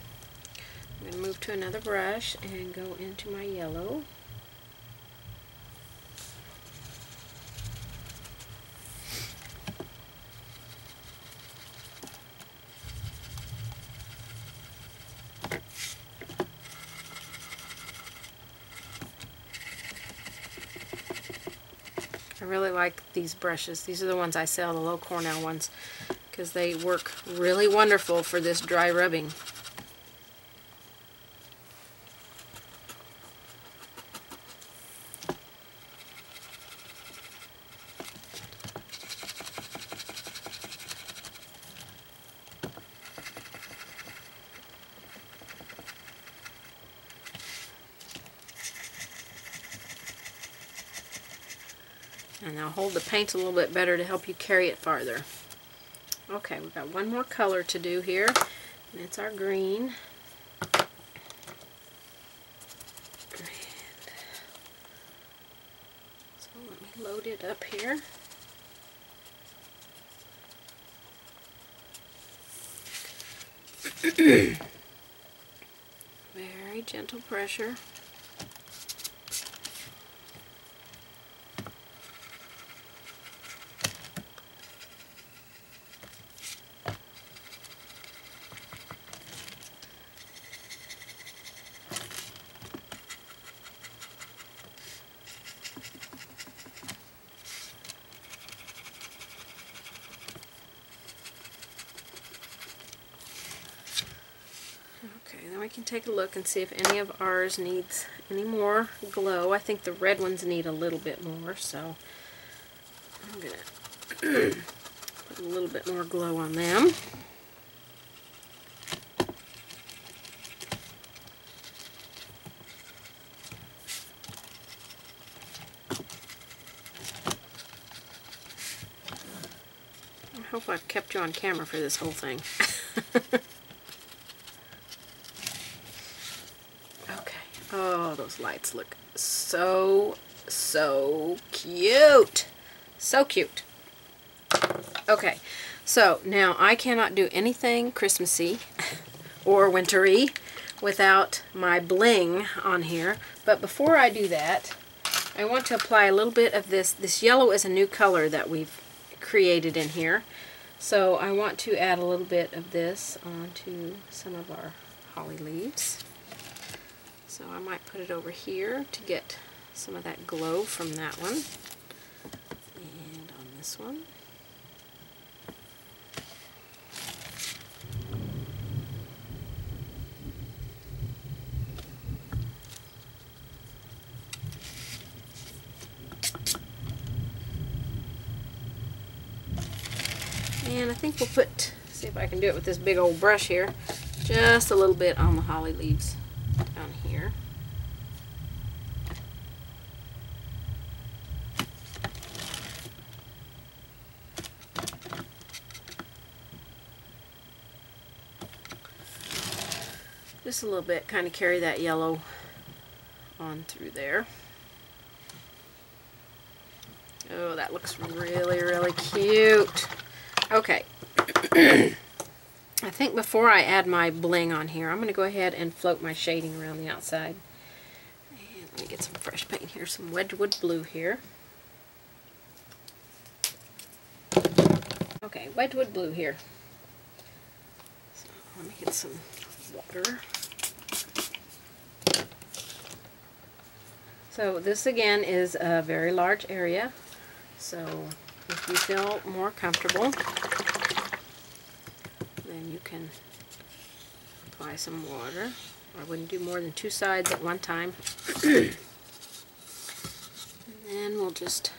going to move to another brush and go into my yellow. I really like these brushes. These are the ones I sell, the Loew Cornell ones, because they work really wonderful for this dry rubbing. And I'll hold the paint a little bit better to help you carry it farther. Okay, we've got one more color to do here, and it's our green. so let me load it up here. Very gentle pressure. Okay, then we can take a look and see if any of ours needs any more glow. I think the red ones need a little bit more, so I'm going to put a little bit more glow on them. I hope I've kept you on camera for this whole thing. okay. Oh, those lights look so, so cute. So cute. Okay, so now I cannot do anything Christmassy or wintry without my bling on here. But before I do that, I want to apply a little bit of this. This yellow is a new color that we've created in here. So I want to add a little bit of this onto some of our holly leaves. So I might put it over here to get some of that glow from that one. And on this one. And I think we'll put, see if I can do it with this big old brush here, just a little bit on the holly leaves a little bit, kind of carry that yellow on through there. Oh, that looks really, really cute. Okay. I think before I add my bling on here, I'm going to go ahead and float my shading around the outside. And let me get some fresh paint here, some Wedgwood Blue here. Okay, Wedgwood Blue here. So let me get some water. So this again is a very large area. So if you feel more comfortable, then you can apply some water. I wouldn't do more than two sides at one time. and then we'll just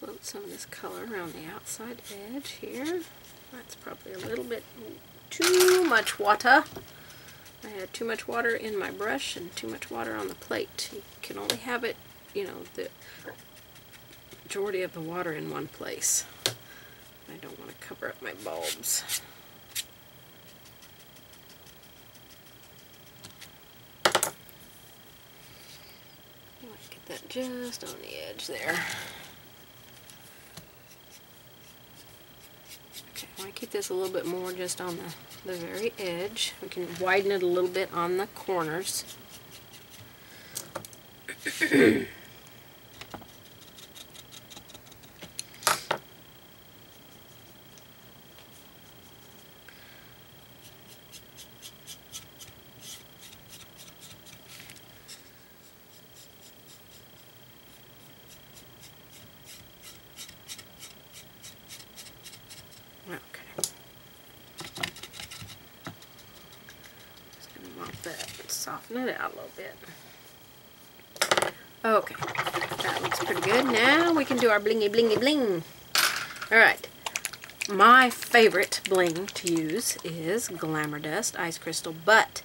float some of this color around the outside edge here. That's probably a little bit too much water. I had too much water in my brush and too much water on the plate. You can only have it, you know, the majority of the water in one place. I don't want to cover up my bulbs. Get that just on the edge there. Okay, I want to keep this a little bit more just on the, the very edge. We can widen it a little bit on the corners. soften it out a little bit. Okay, that looks pretty good. Blingy blingy bling. Alright, my favorite bling to use is Glamour Dust Ice Crystal, but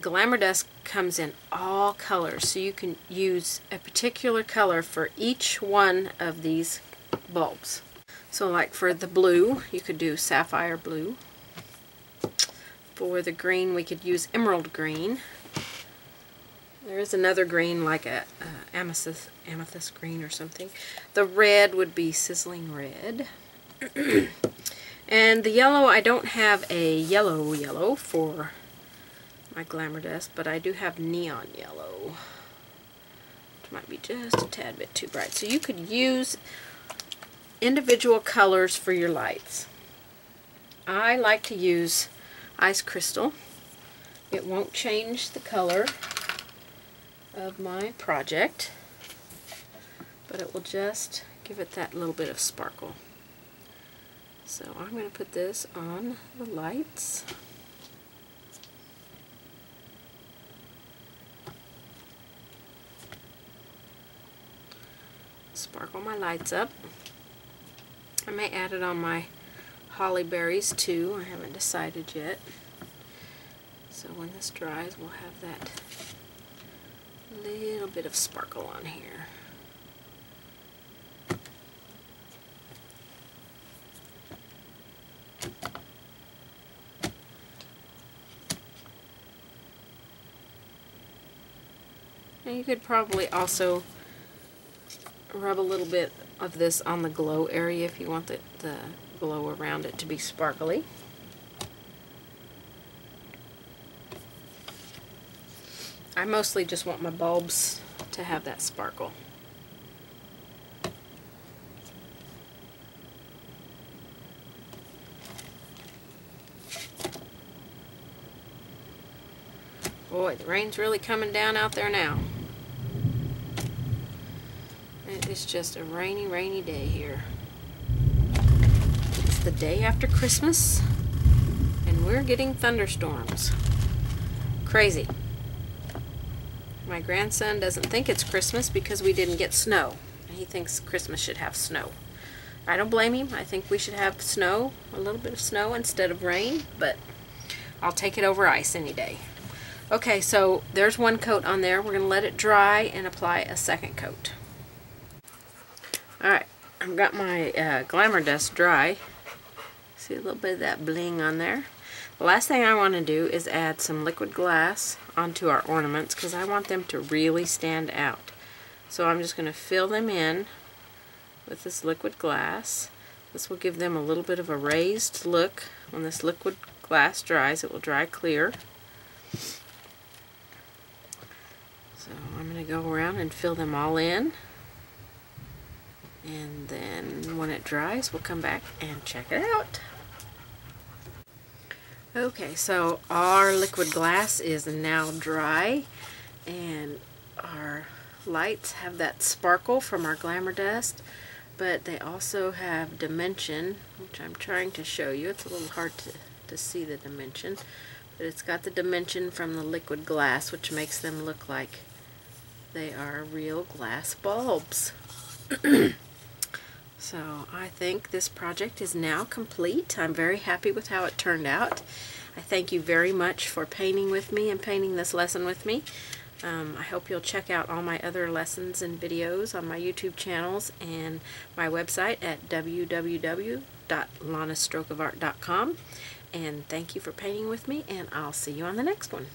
Glamour Dust comes in all colors, so you can use a particular color for each one of these bulbs. So like for the blue, you could do sapphire blue. For the green, we could use emerald green. There is another green like a uh, amethyst, amethyst green or something. The red would be sizzling red. and the yellow, I don't have a yellow yellow for my Glamour Dust, but I do have neon yellow. Which might be just a tad bit too bright. So you could use individual colors for your lights. I like to use ice crystal. It won't change the color of my project, but it will just give it that little bit of sparkle. So I'm going to put this on the lights. Sparkle my lights up. I may add it on my holly berries too. I haven't decided yet. So when this dries, we'll have that little bit of sparkle on here. And you could probably also rub a little bit of this on the glow area if you want the, the glow around it to be sparkly. I mostly just want my bulbs to have that sparkle. Boy, the rain's really coming down out there now. It is just a rainy, rainy day here. It's the day after Christmas, and we're getting thunderstorms. Crazy. My grandson doesn't think it's Christmas because we didn't get snow. He thinks Christmas should have snow. I don't blame him. I think we should have snow, a little bit of snow instead of rain, but I'll take it over ice any day. Okay, so there's one coat on there. We're going to let it dry and apply a second coat. Alright, I've got my uh, Glamour Dust dry. See a little bit of that bling on there. The last thing I want to do is add some liquid glass onto our ornaments because I want them to really stand out. So I'm just going to fill them in with this liquid glass. This will give them a little bit of a raised look. When this liquid glass dries, it will dry clear. So I'm going to go around and fill them all in. And then when it dries, we'll come back and check it out. Okay, so our liquid glass is now dry and our lights have that sparkle from our glamour dust but they also have dimension which I'm trying to show you it's a little hard to, to see the dimension but it's got the dimension from the liquid glass which makes them look like they are real glass bulbs so I think this project is now complete I'm very happy with how it turned out I thank you very much for painting with me and painting this lesson with me um, I hope you'll check out all my other lessons and videos on my YouTube channels and my website at www.lonnasstrokeofart.com. And thank you for painting with me, and I'll see you on the next one.